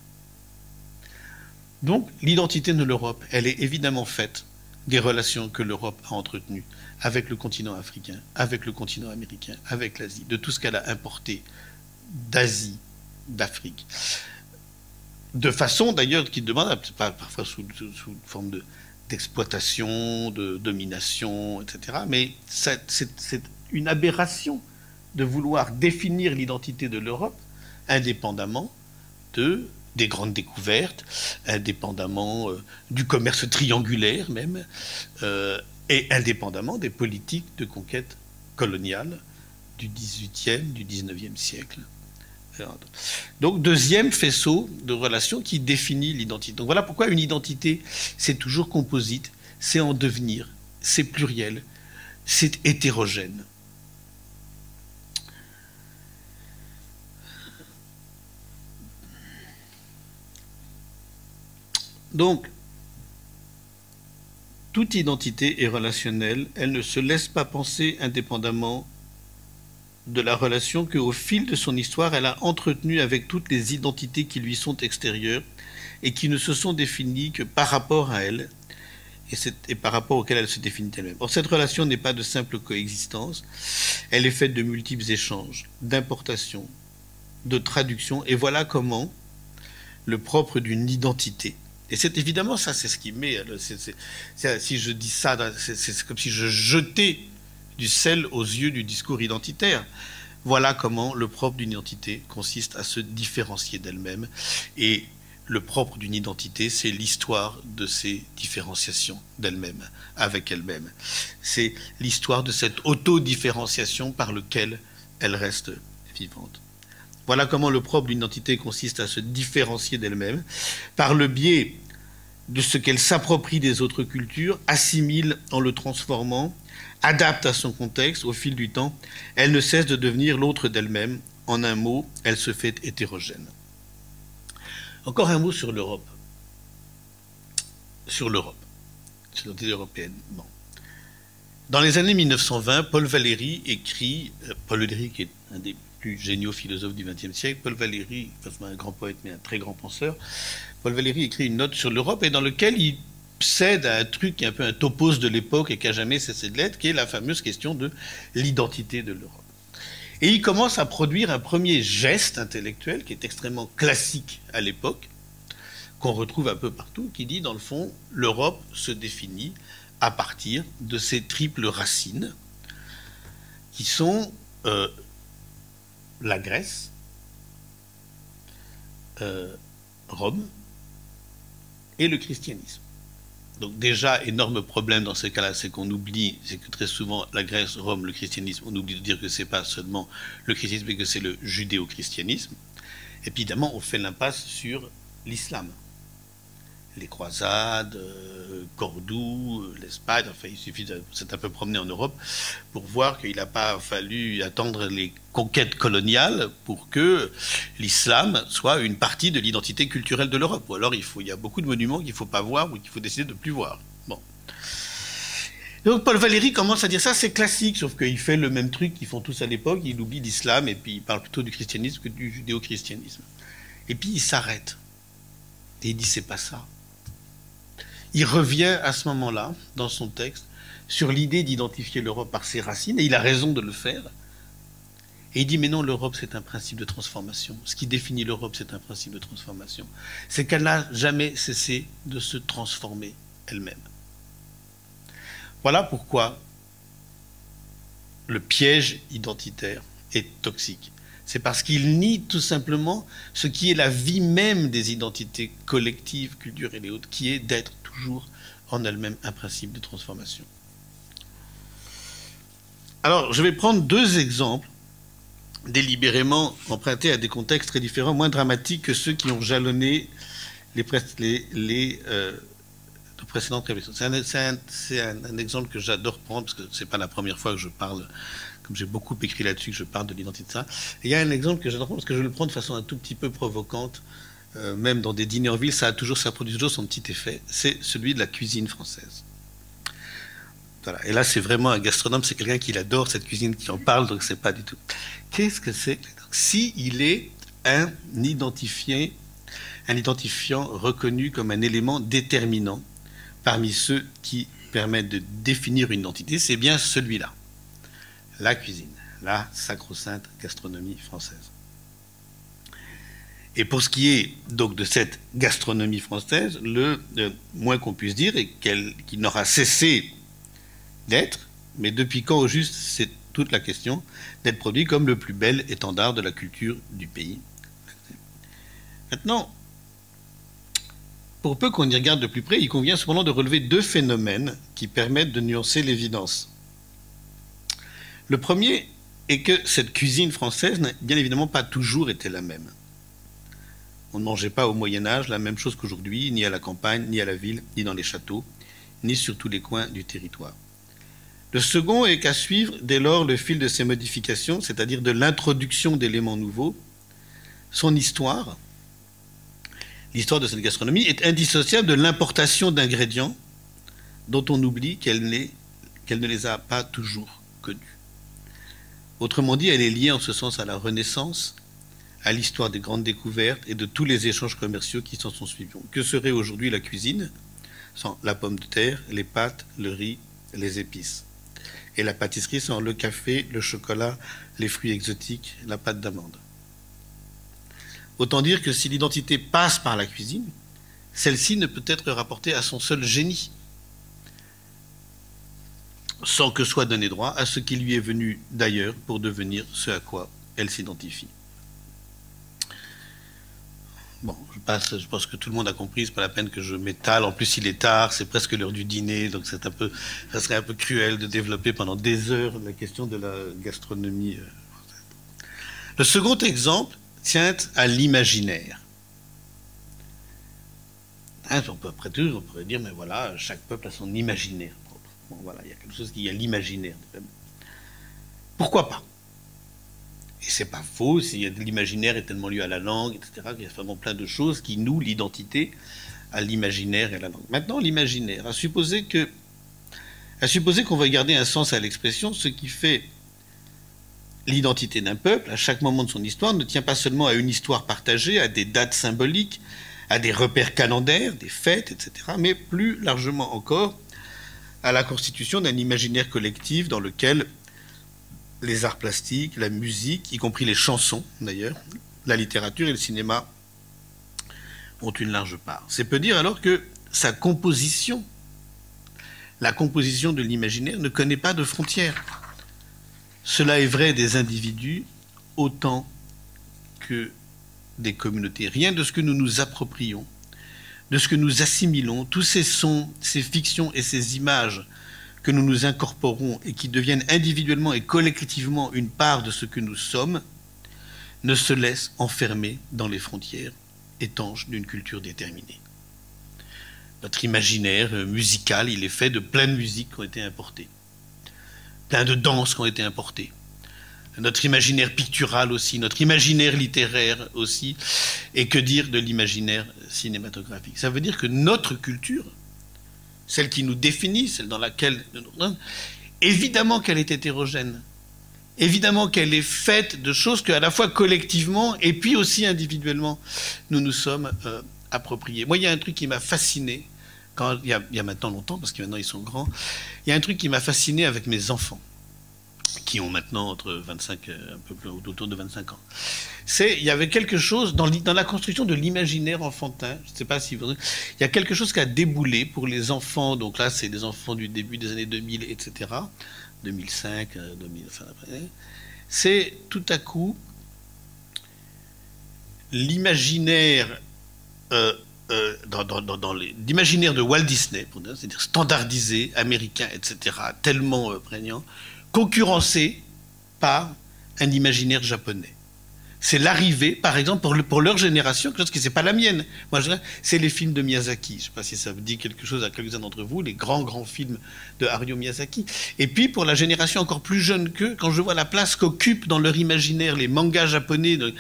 Donc l'identité de l'Europe, elle est évidemment faite des relations que l'Europe a entretenues avec le continent africain, avec le continent américain, avec l'Asie, de tout ce qu'elle a importé d'Asie, d'Afrique. De façon d'ailleurs qui demande, parfois sous, forme d'exploitation, de domination, etc. Mais c'est une aberration de vouloir définir l'identité de l'Europe indépendamment de des grandes découvertes, indépendamment euh, du commerce triangulaire même, euh, et indépendamment des politiques de conquête coloniale du XVIIIe, du XIXe siècle. Donc deuxième faisceau de relations qui définit l'identité. Donc voilà pourquoi une identité, c'est toujours composite, c'est en devenir, c'est pluriel, c'est hétérogène. Donc, toute identité est relationnelle, elle ne se laisse pas penser indépendamment de la relation qu'au fil de son histoire, elle a entretenue avec toutes les identités qui lui sont extérieures et qui ne se sont définies que par rapport à elle et, par rapport auquel elle se définit elle-même. Or, cette relation n'est pas de simple coexistence, elle est faite de multiples échanges, d'importation, de traduction, et voilà comment le propre d'une identité et c'est évidemment ça, c'est ce qui met. si je dis ça, c'est comme si je jetais du sel aux yeux du discours identitaire. Voilà comment le propre d'une identité consiste à se différencier d'elle-même. Et le propre d'une identité, c'est l'histoire de ces différenciations d'elle-même, avec elle-même. C'est l'histoire de cette auto-différenciation par laquelle elle reste vivante. Voilà comment le propre d'une identité consiste à se différencier d'elle-même par le biais de ce qu'elle s'approprie des autres cultures, assimile en le transformant, adapte à son contexte au fil du temps. Elle ne cesse de devenir l'autre d'elle-même. En un mot, elle se fait hétérogène. Encore un mot sur l'Europe. Sur l'Europe. Sur l'identité européenne. Dans les années 1920, Paul Valéry écrit, euh, Paul Valéry qui est un des plus géniaux philosophes du XXe siècle, Paul Valéry, un grand poète mais un très grand penseur, Paul Valéry écrit une note sur l'Europe et dans lequel il cède à un truc qui est un peu un topos de l'époque et qui n'a jamais cessé de l'être, qui est la fameuse question de l'identité de l'Europe. Et il commence à produire un premier geste intellectuel qui est extrêmement classique à l'époque, qu'on retrouve un peu partout, qui dit dans le fond, l'Europe se définit à partir de ces triples racines qui sont euh, la Grèce, euh, Rome et le christianisme. Donc déjà, énorme problème dans ces cas-là, c'est qu'on oublie, c'est que très souvent la Grèce, Rome, le christianisme, on oublie de dire que c'est pas seulement le christianisme, mais que c'est le judéo-christianisme. Évidemment, on fait l'impasse sur l'islam les croisades, euh, Cordoue, euh, l'Espagne, enfin il suffit de s'être un peu promené en Europe pour voir qu'il n'a pas fallu attendre les conquêtes coloniales pour que l'islam soit une partie de l'identité culturelle de l'Europe. Ou alors il, faut, y a beaucoup de monuments qu'il ne faut pas voir ou qu'il faut décider de ne plus voir. Bon. Donc Paul Valéry commence à dire ça, c'est classique, sauf qu'il fait le même truc qu'ils font tous à l'époque, il oublie l'islam et puis il parle plutôt du christianisme que du judéo-christianisme. Et puis il s'arrête. Et il dit c'est pas ça il revient à ce moment-là, dans son texte, sur l'idée d'identifier l'Europe par ses racines, et il a raison de le faire. Et il dit, mais non, l'Europe, c'est un principe de transformation. Ce qui définit l'Europe, c'est un principe de transformation. C'est qu'elle n'a jamais cessé de se transformer elle-même. Voilà pourquoi le piège identitaire est toxique. C'est parce qu'il nie tout simplement ce qui est la vie même des identités collectives, culturelles et autres, qui est d'être toujours en elle-même un principe de transformation. Alors, je vais prendre deux exemples délibérément empruntés à des contextes très différents, moins dramatiques que ceux qui ont jalonné les, euh, précédentes révélations. C'est un, exemple que j'adore prendre parce que c'est pas la première fois que je parle, comme j'ai beaucoup écrit là-dessus, que je parle de l'identité de ça. Il y a un exemple que j'adore prendre parce que je le prends de façon un tout petit peu provocante euh, même dans des dîners en ville, ça a toujours, ça produit toujours son petit effet. C'est celui de la cuisine française. Voilà. Et là, c'est vraiment un gastronome, c'est quelqu'un qui adore cette cuisine, qui en parle, donc c'est pas du tout. Qu'est-ce que c'est Si il est un identifié, un identifiant reconnu comme un élément déterminant parmi ceux qui permettent de définir une identité, c'est bien celui-là, la cuisine, la sacro-sainte gastronomie française. Et pour ce qui est donc de cette gastronomie française, le, moins qu'on puisse dire est qu'elle n'aura cessé d'être, mais depuis quand au juste, c'est toute la question, d'être produit comme le plus bel étendard de la culture du pays. Maintenant, pour peu qu'on y regarde de plus près, il convient cependant de relever deux phénomènes qui permettent de nuancer l'évidence. Le premier est que cette cuisine française n'a bien évidemment pas toujours été la même. On ne mangeait pas au Moyen Âge la même chose qu'aujourd'hui, ni à la campagne, ni à la ville, ni dans les châteaux, ni sur tous les coins du territoire. Le second est qu'à suivre dès lors le fil de ces modifications, c'est-à-dire de l'introduction d'éléments nouveaux, son histoire, l'histoire de cette gastronomie, est indissociable de l'importation d'ingrédients dont on oublie qu'elle ne les a pas toujours connus. Autrement dit, elle est liée en ce sens à la Renaissance, à l'histoire des grandes découvertes et de tous les échanges commerciaux qui s'en sont suivis. Que serait aujourd'hui la cuisine sans la pomme de terre, les pâtes, le riz, les épices? Et la pâtisserie sans le café, le chocolat, les fruits exotiques, la pâte d'amande? Autant dire que si l'identité passe par la cuisine, celle-ci ne peut être rapportée à son seul génie. sans que soit donné droit à ce qui lui est venu d'ailleurs pour devenir ce à quoi elle s'identifie. Bon, je je pense que tout le monde a compris, c'est pas la peine que je m'étale. En plus, il est tard, c'est presque l'heure du dîner, donc c'est un peu, ça serait un peu cruel de développer pendant des heures la question de la gastronomie. Euh, Le second exemple tient à l'imaginaire. Hein, on peut, après tout, on pourrait dire, mais voilà, chaque peuple a son imaginaire propre. Voilà, il y a quelque chose qui est l'imaginaire. Pourquoi pas? Et c'est pas faux, l'imaginaire est tellement lié à la langue, etc., qu'il y a vraiment plein de choses qui nouent l'identité à l'imaginaire et à la langue. Maintenant, l'imaginaire, à supposer que, supposer qu'on va garder un sens à l'expression, ce qui fait l'identité d'un peuple, à chaque moment de son histoire, ne tient pas seulement à une histoire partagée, à des dates symboliques, à des repères calendaires, des fêtes, etc., mais plus largement encore à la constitution d'un imaginaire collectif dans lequel les arts plastiques, la musique, y compris les chansons d'ailleurs, la littérature et le cinéma ont une large part. C'est peu dire alors que sa composition, la composition de l'imaginaire, ne connaît pas de frontières. Cela est vrai des individus autant que des communautés. Rien de ce que nous nous approprions, de ce que nous assimilons, tous ces sons, ces fictions et ces images que nous nous incorporons et qui deviennent individuellement et collectivement une part de ce que nous sommes, ne se laissent enfermer dans les frontières étanches d'une culture déterminée. Notre imaginaire musical, il est fait de plein de musiques qui ont été importées, plein de danses qui ont été importées, notre imaginaire pictural aussi, notre imaginaire littéraire aussi, et que dire de l'imaginaire cinématographique? Ça veut dire que notre culture, celle qui nous définit, celle dans laquelle... Évidemment qu'elle est hétérogène. Évidemment qu'elle est faite de choses que, à la fois collectivement et puis aussi individuellement, nous nous sommes euh, appropriés. Moi, il y a un truc qui m'a fasciné, quand, il, y a, il y a maintenant longtemps, parce que maintenant ils sont grands, il y a un truc qui m'a fasciné avec mes enfants qui ont maintenant entre 25, euh, un peu plus autour de 25 ans. C'est, il y avait quelque chose dans, la construction de l'imaginaire enfantin. Je ne sais pas si vous, il y a quelque chose qui a déboulé pour les enfants. Donc là, c'est des enfants du début des années 2000, etc. 2005, 2000, enfin. C'est tout à coup l'imaginaire. Euh, euh, dans l'imaginaire de Walt Disney, c'est-à-dire standardisé, américain, etc., tellement prégnant, concurrencé par un imaginaire japonais. C'est l'arrivée, par exemple, pour, leur génération, quelque chose qui n'est pas la mienne. Moi, c'est les films de Miyazaki. Je ne sais pas si ça vous dit quelque chose à quelques-uns d'entre vous, les grands, grands films de Haruo Miyazaki. Et puis, pour la génération encore plus jeune qu'eux, quand je vois la place qu'occupent dans leur imaginaire les mangas japonais de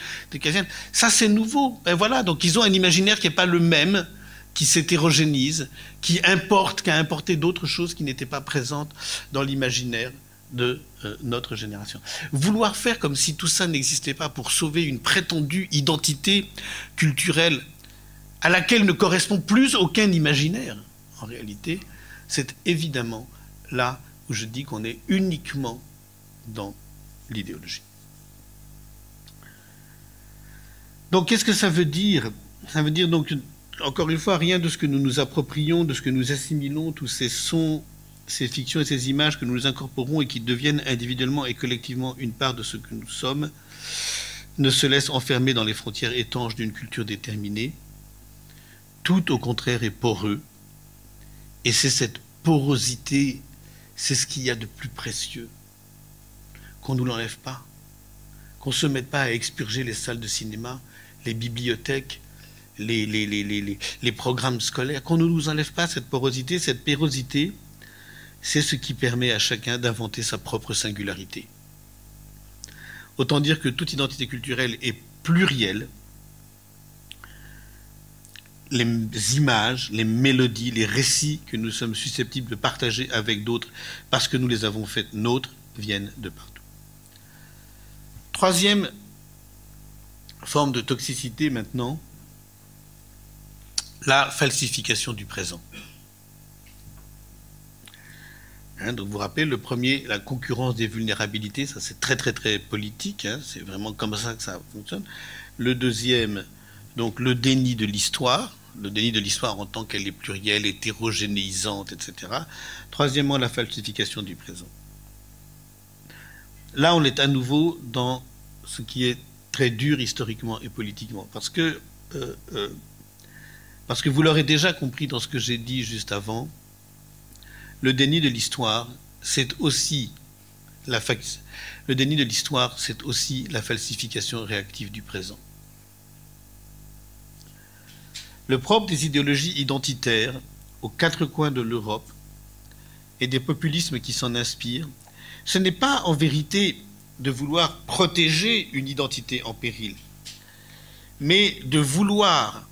ça c'est nouveau. Ben voilà, donc ils ont un imaginaire qui n'est pas le même qui s'hétérogénise, qui importe, qui a importé d'autres choses qui n'étaient pas présentes dans l'imaginaire de euh, notre génération. Vouloir faire comme si tout ça n'existait pas pour sauver une prétendue identité culturelle à laquelle ne correspond plus aucun imaginaire, en réalité, c'est évidemment là où je dis qu'on est uniquement dans l'idéologie. Donc qu'est-ce que ça veut dire? Ça veut dire donc, encore une fois, rien de ce que nous nous approprions, de ce que nous assimilons, tous ces sons ces fictions et ces images que nous incorporons et qui deviennent individuellement et collectivement une part de ce que nous sommes, ne se laissent enfermer dans les frontières étanches d'une culture déterminée. Tout au contraire est poreux. Et c'est cette porosité, c'est ce qu'il y a de plus précieux. Qu'on ne nous l'enlève pas. Qu'on ne se mette pas à expurger les salles de cinéma, les bibliothèques, les, les programmes scolaires. Qu'on ne nous enlève pas cette porosité, cette pérosité c'est ce qui permet à chacun d'inventer sa propre singularité. Autant dire que toute identité culturelle est plurielle. Les images, les mélodies, les récits que nous sommes susceptibles de partager avec d'autres parce que nous les avons faites nôtres viennent de partout. Troisième forme de toxicité maintenant, la falsification du présent. Hein, donc vous vous rappelez, le premier, la concurrence des vulnérabilités, ça c'est très très très politique, hein, c'est vraiment comme ça que ça fonctionne. Le deuxième, donc le déni de l'histoire, le déni de l'histoire en tant qu'elle est plurielle, hétérogénéisante, etc. Troisièmement, la falsification du présent. Là, on est à nouveau dans ce qui est très dur historiquement et politiquement, parce que, euh, euh, parce que vous l'aurez déjà compris dans ce que j'ai dit juste avant, le déni de l'histoire, c'est aussi la falsification réactive du présent. Le propre des idéologies identitaires aux quatre coins de l'Europe et des populismes qui s'en inspirent, ce n'est pas en vérité de vouloir protéger une identité en péril, mais de vouloir,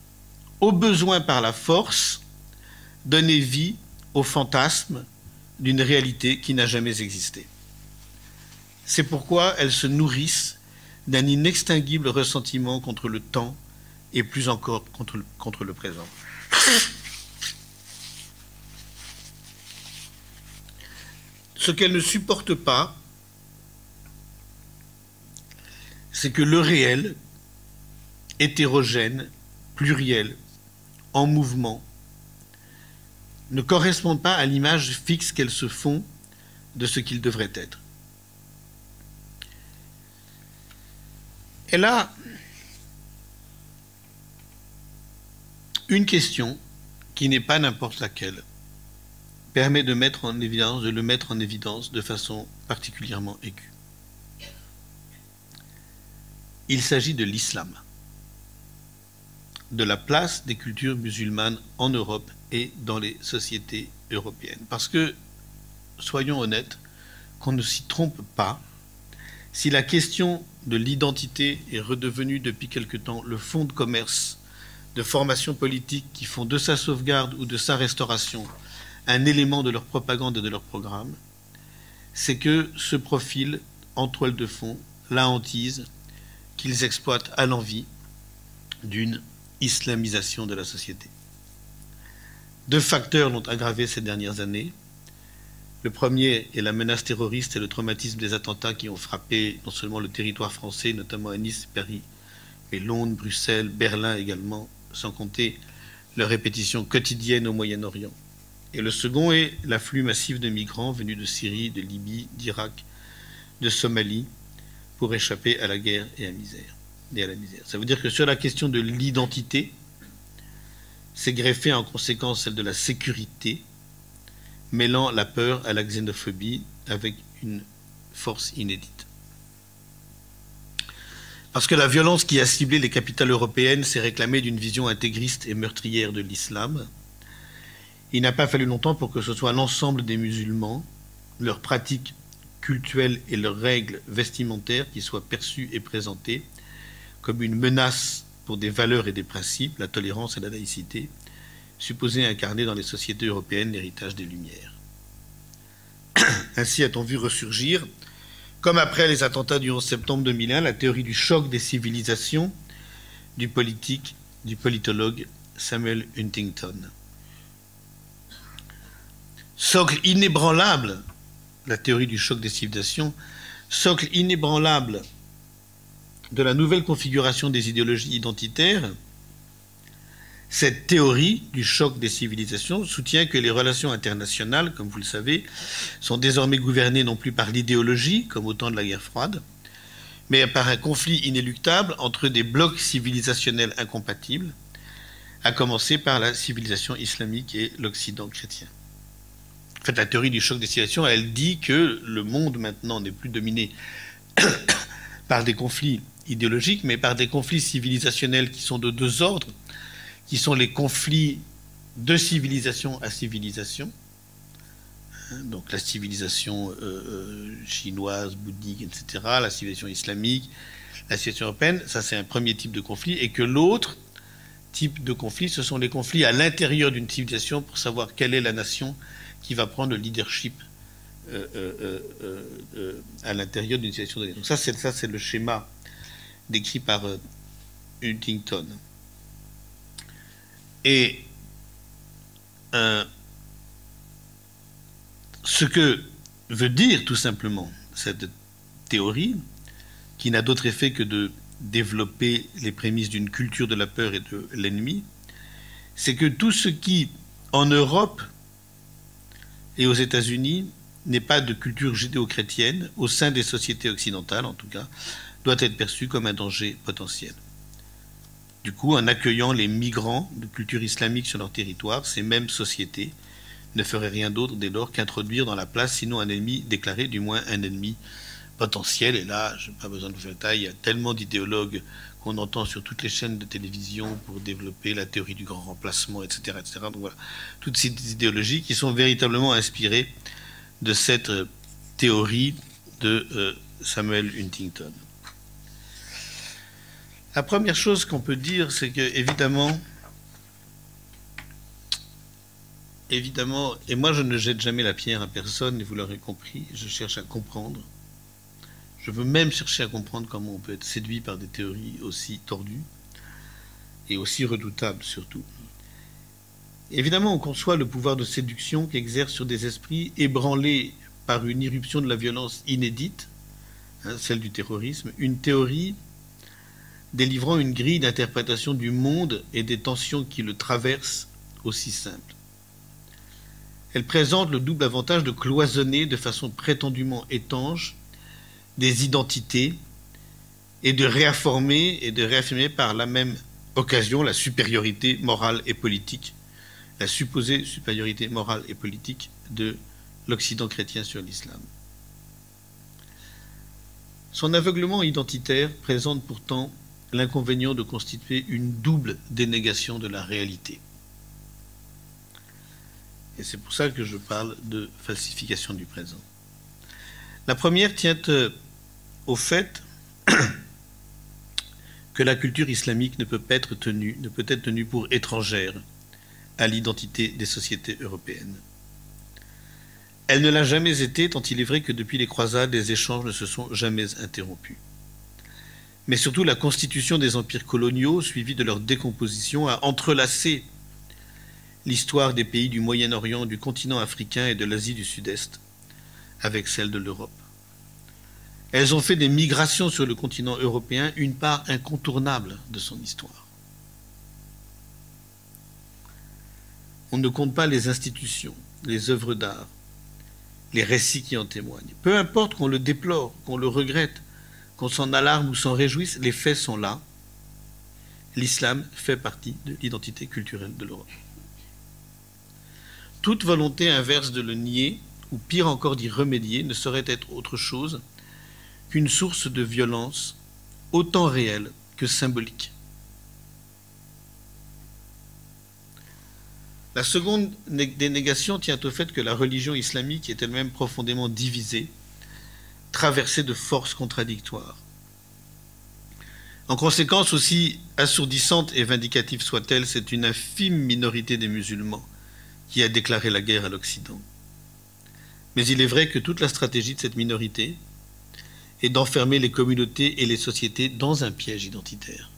au besoin par la force, donner vie au fantasme d'une réalité qui n'a jamais existé. C'est pourquoi elles se nourrissent d'un inextinguible ressentiment contre le temps et plus encore contre le, contre le présent. Ce qu'elle ne supporte pas, c'est que le réel, hétérogène, pluriel, en mouvement, ne corresponde pas à l'image fixe qu'elles se font de ce qu'il devrait être. Elle a Une question, qui n'est pas n'importe laquelle, permet de, mettre en évidence, de le mettre en évidence de façon particulièrement aiguë. Il s'agit de l'islam, de la place des cultures musulmanes en Europe et dans les sociétés européennes. Parce que, soyons honnêtes, qu'on ne s'y trompe pas, si la question de l'identité est redevenue depuis quelque temps le fond de commerce de formations politiques qui font de sa sauvegarde ou de sa restauration un élément de leur propagande et de leur programme, c'est que ce profil en toile de fond la hantise qu'ils exploitent à l'envie d'une islamisation de la société. Deux facteurs l'ont aggravé ces dernières années. Le premier est la menace terroriste et le traumatisme des attentats qui ont frappé non seulement le territoire français, notamment à Nice, Paris, mais Londres, Bruxelles, Berlin également, sans compter leur répétition quotidienne au Moyen-Orient. Et le second est l'afflux massif de migrants venus de Syrie, de Libye, d'Irak, de Somalie, pour échapper à la guerre et à, misère, et à la misère. Ça veut dire que sur la question de l'identité, c'est greffé en conséquence celle de la sécurité, mêlant la peur à la xénophobie avec une force inédite. Parce que la violence qui a ciblé les capitales européennes s'est réclamée d'une vision intégriste et meurtrière de l'islam. Il n'a pas fallu longtemps pour que ce soit l'ensemble des musulmans, leurs pratiques cultuelles et leurs règles vestimentaires qui soient perçues et présentées comme une menace pour des valeurs et des principes, la tolérance et la laïcité, supposées incarner dans les sociétés européennes l'héritage des Lumières. Ainsi a-t-on vu ressurgir comme après les attentats du 11 septembre 2001, la théorie du choc des civilisations du politique, du politologue Samuel Huntington. Socle inébranlable, la théorie du choc des civilisations, socle inébranlable de la nouvelle configuration des idéologies identitaires, cette théorie du choc des civilisations soutient que les relations internationales, comme vous le savez, sont désormais gouvernées non plus par l'idéologie, comme au temps de la guerre froide, mais par un conflit inéluctable entre des blocs civilisationnels incompatibles, à commencer par la civilisation islamique et l'Occident chrétien. En fait, la théorie du choc des civilisations, elle dit que le monde maintenant n'est plus dominé par des conflits idéologiques, mais par des conflits civilisationnels qui sont de deux ordres, qui sont les conflits de civilisation à civilisation. Hein, donc la civilisation euh, euh, chinoise, bouddhique, etc., la civilisation islamique, la civilisation européenne, ça c'est un premier type de conflit, et que l'autre type de conflit, ce sont les conflits à l'intérieur d'une civilisation pour savoir quelle est la nation qui va prendre le leadership euh, à l'intérieur d'une civilisation donnée. Donc ça c'est, ça, c'est le schéma décrit par Huntington. Et euh, ce que veut dire tout simplement cette théorie, qui n'a d'autre effet que de développer les prémices d'une culture de la peur et de l'ennemi, c'est que tout ce qui, en Europe et aux États-Unis, n'est pas de culture judéo-chrétienne, au sein des sociétés occidentales en tout cas, doit être perçu comme un danger potentiel. Du coup, en accueillant les migrants de culture islamique sur leur territoire, ces mêmes sociétés ne feraient rien d'autre dès lors qu'introduire dans la place, sinon un ennemi déclaré, du moins un ennemi potentiel. Et là, je n'ai pas besoin de vous faire taille, il y a tellement d'idéologues qu'on entend sur toutes les chaînes de télévision pour développer la théorie du grand remplacement, etc. etc. Donc voilà, toutes ces idéologies qui sont véritablement inspirées de cette euh, théorie de euh, Samuel Huntington. La première chose qu'on peut dire, c'est que évidemment, évidemment, et moi je ne jette jamais la pierre à personne, et vous l'aurez compris, je cherche à comprendre. Je veux même chercher à comprendre comment on peut être séduit par des théories aussi tordues et aussi redoutables surtout. Évidemment, on conçoit le pouvoir de séduction qu'exerce sur des esprits ébranlés par une irruption de la violence inédite, hein, celle du terrorisme, une théorie délivrant une grille d'interprétation du monde et des tensions qui le traversent aussi simple. Elle présente le double avantage de cloisonner de façon prétendument étanche des identités et de réaffirmer et de réaffirmer par la même occasion la supériorité morale et politique, la supposée supériorité morale et politique de l'Occident chrétien sur l'islam. Son aveuglement identitaire présente pourtant l'inconvénient de constituer une double dénégation de la réalité. Et c'est pour ça que je parle de falsification du présent. La première tient euh, au fait que la culture islamique ne peut être tenue, ne peut être tenue pour étrangère à l'identité des sociétés européennes. Elle ne l'a jamais été, tant il est vrai que depuis les croisades, les échanges ne se sont jamais interrompus mais surtout la constitution des empires coloniaux, suivie de leur décomposition, a entrelacé l'histoire des pays du Moyen-Orient, du continent africain et de l'Asie du Sud-Est avec celle de l'Europe. Elles ont fait des migrations sur le continent européen une part incontournable de son histoire. On ne compte pas les institutions, les œuvres d'art, les récits qui en témoignent. Peu importe qu'on le déplore, qu'on le regrette, qu'on s'en alarme ou s'en réjouisse, les faits sont là. L'islam fait partie de l'identité culturelle de l'Europe. Toute volonté inverse de le nier, ou pire encore d'y remédier, ne saurait être autre chose qu'une source de violence autant réelle que symbolique. La seconde dénégation tient au fait que la religion islamique est elle-même profondément divisée traversée de forces contradictoires. En conséquence, aussi assourdissante et vindicative soit-elle, c'est une infime minorité des musulmans qui a déclaré la guerre à l'Occident. Mais il est vrai que toute la stratégie de cette minorité est d'enfermer les communautés et les sociétés dans un piège identitaire,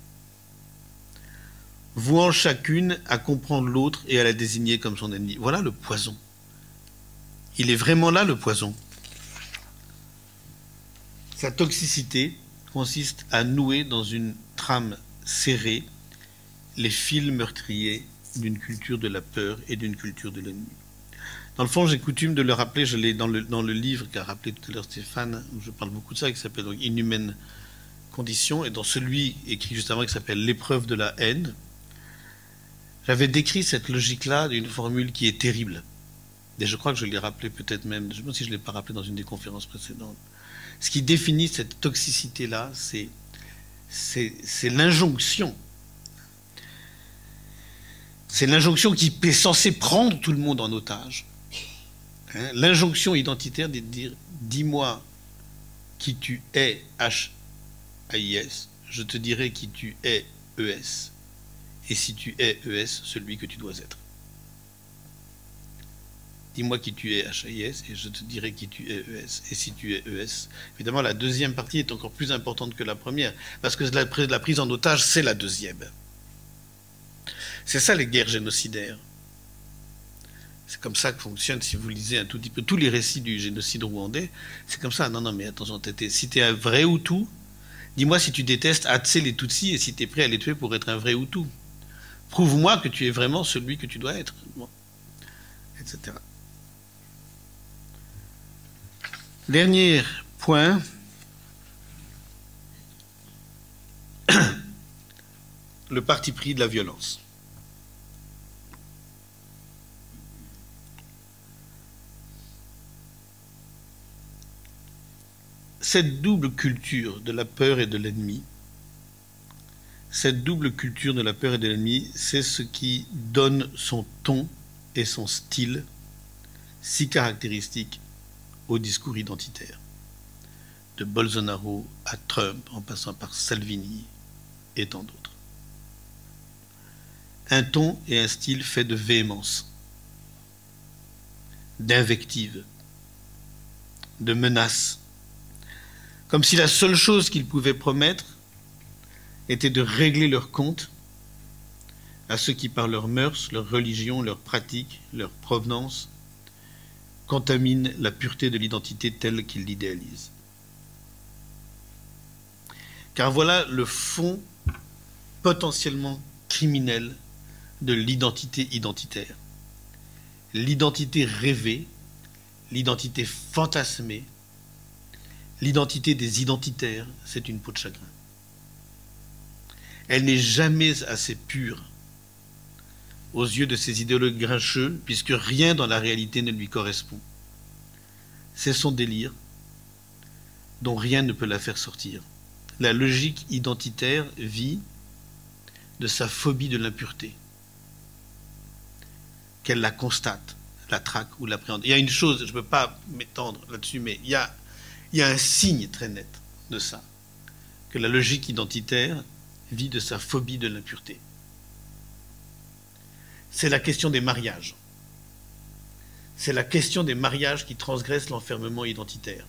vouant chacune à comprendre l'autre et à la désigner comme son ennemi. Voilà le poison. Il est vraiment là le poison. Sa toxicité consiste à nouer dans une trame serrée les fils meurtriers d'une culture de la peur et d'une culture de l'ennemi. Dans le fond, j'ai coutume de le rappeler, je l'ai dans le, dans le livre qu'a rappelé tout à l'heure Stéphane, où je parle beaucoup de ça, qui s'appelle donc Inhumaine Condition, et dans celui écrit juste avant qui s'appelle L'épreuve de la haine, j'avais décrit cette logique-là d'une formule qui est terrible. Et je crois que je l'ai rappelé peut-être même, je ne sais pas si je ne l'ai pas rappelé dans une des conférences précédentes. Ce qui définit cette toxicité-là, c'est, l'injonction. C'est l'injonction qui est censée prendre tout le monde en otage. Hein, l'injonction identitaire de dire dis-moi qui tu es, H-A-I-S, je te dirai qui tu es, E-S. Et si tu es ES, celui que tu dois être. Dis-moi qui tu es, HIS, et je te dirai qui tu es, ES. Et si tu es ES, évidemment, la deuxième partie est encore plus importante que la première, parce que la, prise en otage, c'est la deuxième. C'est ça les guerres génocidaires. C'est comme ça que fonctionne, si vous lisez un tout petit peu tous les récits du génocide rwandais, c'est comme ça. Non, non, mais attention, si tu es un vrai Hutu, dis-moi si tu détestes Hatse les Tutsis et si tu es prêt à les tuer pour être un vrai Hutu Prouve-moi que tu es vraiment celui que tu dois être, etc. Dernier point, le parti pris de la violence. Cette double culture de la peur et de l'ennemi, cette double culture de la peur et de l'ennemi, c'est ce qui donne son ton et son style si caractéristique au discours identitaire, de Bolsonaro à Trump en passant par Salvini et tant d'autres. Un ton et un style fait de véhémence, d'invective, de menace, comme si la seule chose qu'ils pouvaient promettre était de régler leur compte à ceux qui, par leurs mœurs, leur religion, leurs pratiques, leur provenance, contaminent la pureté de l'identité telle qu'ils l'idéalisent. Car voilà le fond potentiellement criminel de l'identité identitaire. L'identité rêvée, l'identité fantasmée, l'identité des identitaires, c'est une peau de chagrin. Elle n'est jamais assez pure aux yeux de ces idéologues grincheux, puisque rien dans la réalité ne lui correspond. C'est son délire, dont rien ne peut la faire sortir. La logique identitaire vit de sa phobie de l'impureté qu'elle la constate, la traque ou l'appréhende. Il y a une chose, je ne peux pas m'étendre là-dessus, mais il y, a, il y a un signe très net de ça, que la logique identitaire vit de sa phobie de l'impureté. C'est la question des mariages. C'est la question des mariages qui transgressent l'enfermement identitaire.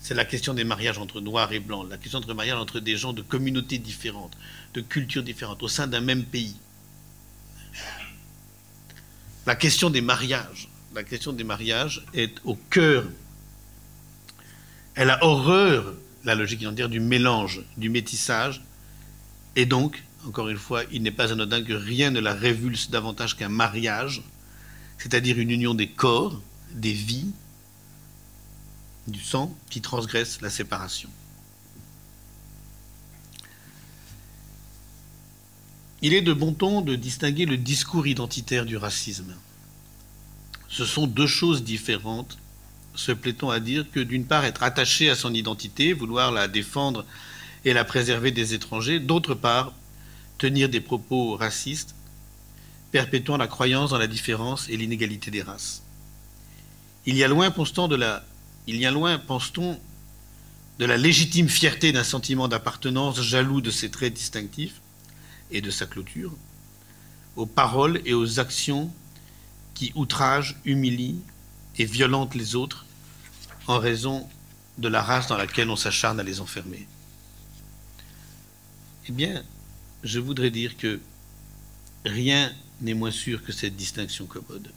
C'est la question des mariages entre noirs et blancs, la question des mariages entre des gens de communautés différentes, de cultures différentes, au sein d'un même pays la question des mariages. La question des mariages est au cœur. Elle a horreur, la logique dire, du mélange, du métissage. Et donc, encore une fois, il n'est pas anodin que rien ne la révulse davantage qu'un mariage, c'est-à-dire une union des corps, des vies, du sang, qui transgresse la séparation. Il est de bon ton de distinguer le discours identitaire du racisme. Ce sont deux choses différentes, se plaît-on à dire que d'une part être attaché à son identité, vouloir la défendre et la préserver des étrangers, d'autre part tenir des propos racistes, perpétuant la croyance dans la différence et l'inégalité des races. Il y a loin, pense-t-on, de la, il y a loin, pense-t-on, de la légitime fierté d'un sentiment d'appartenance jaloux de ses traits distinctifs, et de sa clôture, aux paroles et aux actions qui outragent, humilient et violentent les autres en raison de la race dans laquelle on s'acharne à les enfermer. Eh bien, je voudrais dire que rien n'est moins sûr que cette distinction commode.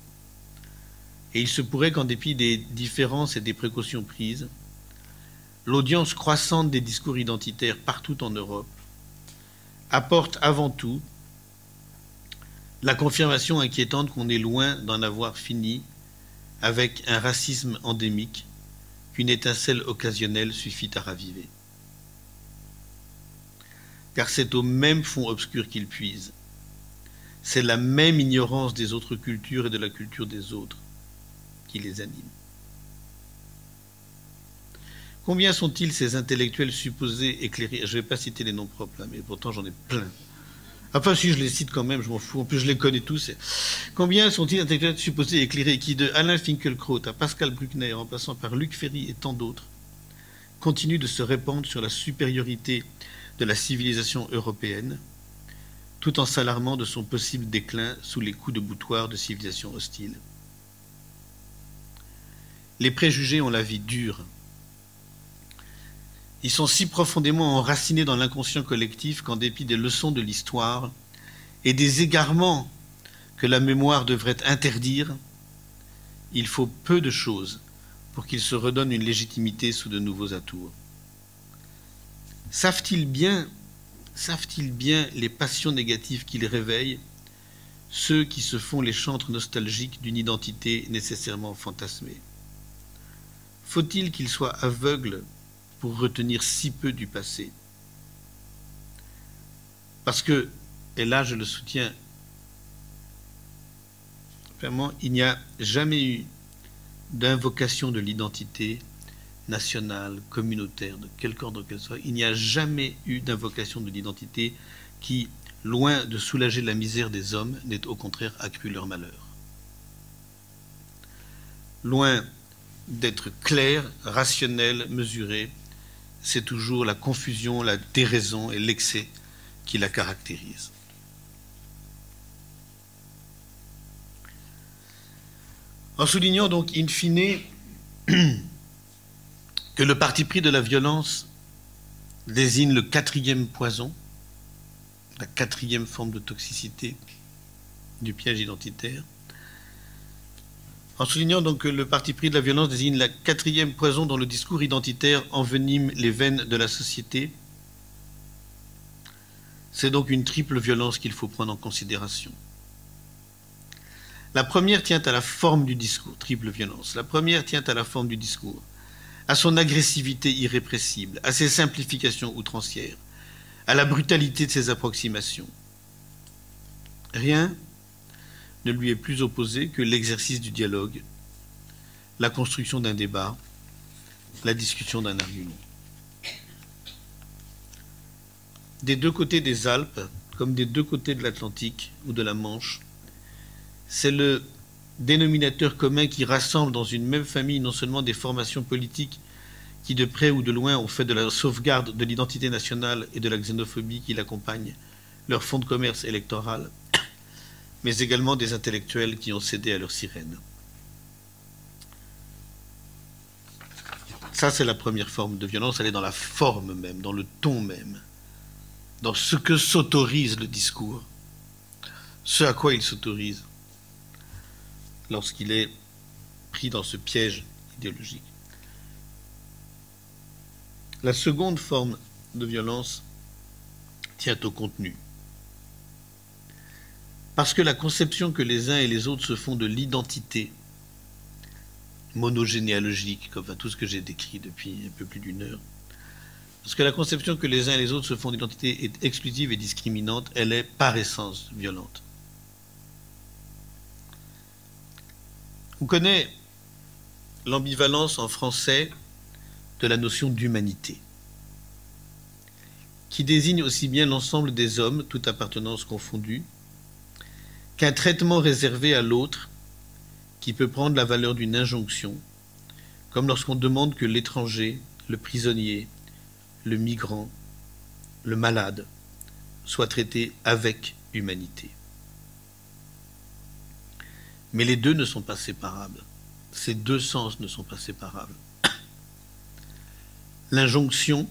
Et il se pourrait qu'en dépit des différences et des précautions prises, l'audience croissante des discours identitaires partout en Europe apporte avant tout la confirmation inquiétante qu'on est loin d'en avoir fini avec un racisme endémique qu'une étincelle occasionnelle suffit à raviver. Car c'est au même fond obscur qu'il puise. C'est la même ignorance des autres cultures et de la culture des autres qui les anime. Combien sont-ils ces intellectuels supposés éclairés? Je ne vais pas citer les noms propres là, mais pourtant j'en ai plein. Enfin, si je les cite quand même, je m'en fous. En plus, je les connais tous. Combien sont-ils intellectuels supposés éclairés qui, de Alain Finkielkraut à Pascal Bruckner, en passant par Luc Ferry et tant d'autres, continuent de se répandre sur la supériorité de la civilisation européenne, tout en s'alarmant de son possible déclin sous les coups de boutoir de civilisations hostiles Les préjugés ont la vie dure ils sont si profondément enracinés dans l'inconscient collectif qu'en dépit des leçons de l'histoire et des égarements que la mémoire devrait interdire, il faut peu de choses pour qu'ils se redonnent une légitimité sous de nouveaux atours. Savent-ils bien savent-ils bien les passions négatives qu'ils réveillent, ceux qui se font les chantres nostalgiques d'une identité nécessairement fantasmée. Faut-il qu'ils soient aveugles pour retenir si peu du passé? Parce que, et là je le soutiens, vraiment, il n'y a jamais eu d'invocation de l'identité nationale, communautaire, de quelque ordre qu'elle soit, il n'y a jamais eu d'invocation de l'identité qui, loin de soulager la misère des hommes, n'ait au contraire accru leur malheur. Loin d'être clair, rationnel, mesuré, c'est toujours la confusion, la déraison et l'excès qui la caractérisent. En soulignant donc, in fine, que le parti pris de la violence désigne le quatrième poison, la quatrième forme de toxicité du piège identitaire. En soulignant donc que le parti pris de la violence désigne la quatrième poison dont le discours identitaire envenime les veines de la société, c'est donc une triple violence qu'il faut prendre en considération. La première tient à la forme du discours, triple violence. La première tient à la forme du discours à son agressivité irrépressible, à ses simplifications outrancières, à la brutalité de ses approximations. Rien ne lui est plus opposé que l'exercice du dialogue, la construction d'un débat, la discussion d'un argument. Des deux côtés des Alpes, comme des deux côtés de l'Atlantique ou de la Manche, c'est le dénominateur commun qui rassemble dans une même famille non seulement des formations politiques qui de près ou de loin ont fait de la sauvegarde de l'identité nationale et de la xénophobie qui l'accompagnent leur fonds de commerce électoral, mais également des intellectuels qui ont cédé à leur sirène. Ça, c'est la première forme de violence, elle est dans la forme même, dans le ton même, dans ce que s'autorise le discours, ce à quoi il s'autorise lorsqu'il est pris dans ce piège idéologique. La seconde forme de violence tient au contenu. Parce que la conception que les uns et les autres se font de l'identité monogénéalogique, comme tout ce que j'ai décrit depuis un peu plus d'une heure, parce que la conception que les uns et les autres se font d'identité est exclusive et discriminante, elle est par essence violente. On connaît l'ambivalence en français de la notion d'humanité, qui désigne aussi bien l'ensemble des hommes, toute appartenance confondue, qu'un traitement réservé à l'autre qui peut prendre la valeur d'une injonction, comme lorsqu'on demande que l'étranger, le prisonnier, le migrant, le malade soient traités avec humanité. Mais les deux ne sont pas séparables. Ces deux sens ne sont pas séparables. L'injonction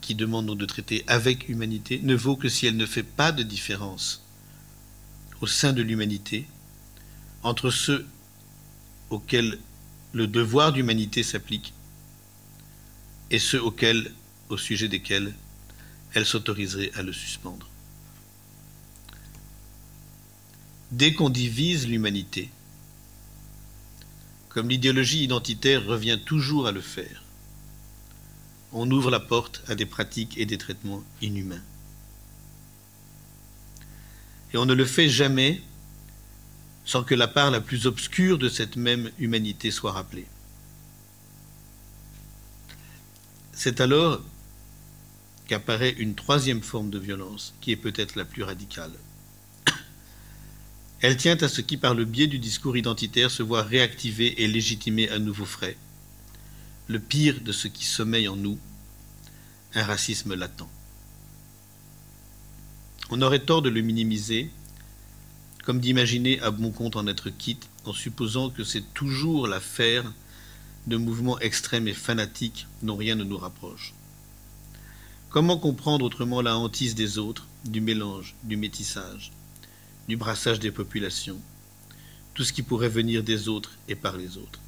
qui demande de traiter avec humanité ne vaut que si elle ne fait pas de différence au sein de l'humanité entre ceux auxquels le devoir d'humanité s'applique et ceux auxquels, au sujet desquels elle s'autoriserait à le suspendre. Dès qu'on divise l'humanité, comme l'idéologie identitaire revient toujours à le faire, on ouvre la porte à des pratiques et des traitements inhumains. Et on ne le fait jamais sans que la part la plus obscure de cette même humanité soit rappelée. C'est alors qu'apparaît une troisième forme de violence qui est peut-être la plus radicale. Elle tient à ce qui, par le biais du discours identitaire, se voit réactiver et légitimer à nouveau frais le pire de ce qui sommeille en nous, un racisme latent. On aurait tort de le minimiser, comme d'imaginer à bon compte en être quitte, en supposant que c'est toujours l'affaire de mouvements extrêmes et fanatiques dont rien ne nous rapproche. Comment comprendre autrement la hantise des autres, du mélange, du métissage? Du brassage des populations, tout ce qui pourrait venir des autres et par les autres.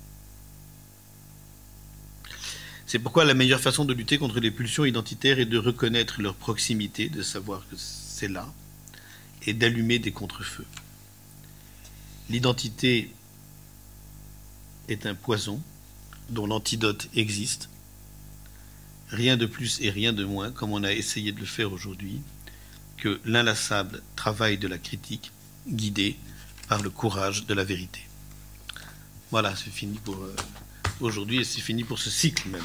C'est pourquoi la meilleure façon de lutter contre les pulsions identitaires est de reconnaître leur proximité, de savoir que c'est là, et d'allumer des contrefeux. L'identité est un poison dont l'antidote existe. Rien de plus et rien de moins, comme on a essayé de le faire aujourd'hui, que l'inlassable travail de la critique guidé par le courage de la vérité. Voilà, c'est fini pour euh, aujourd'hui et c'est fini pour ce cycle même.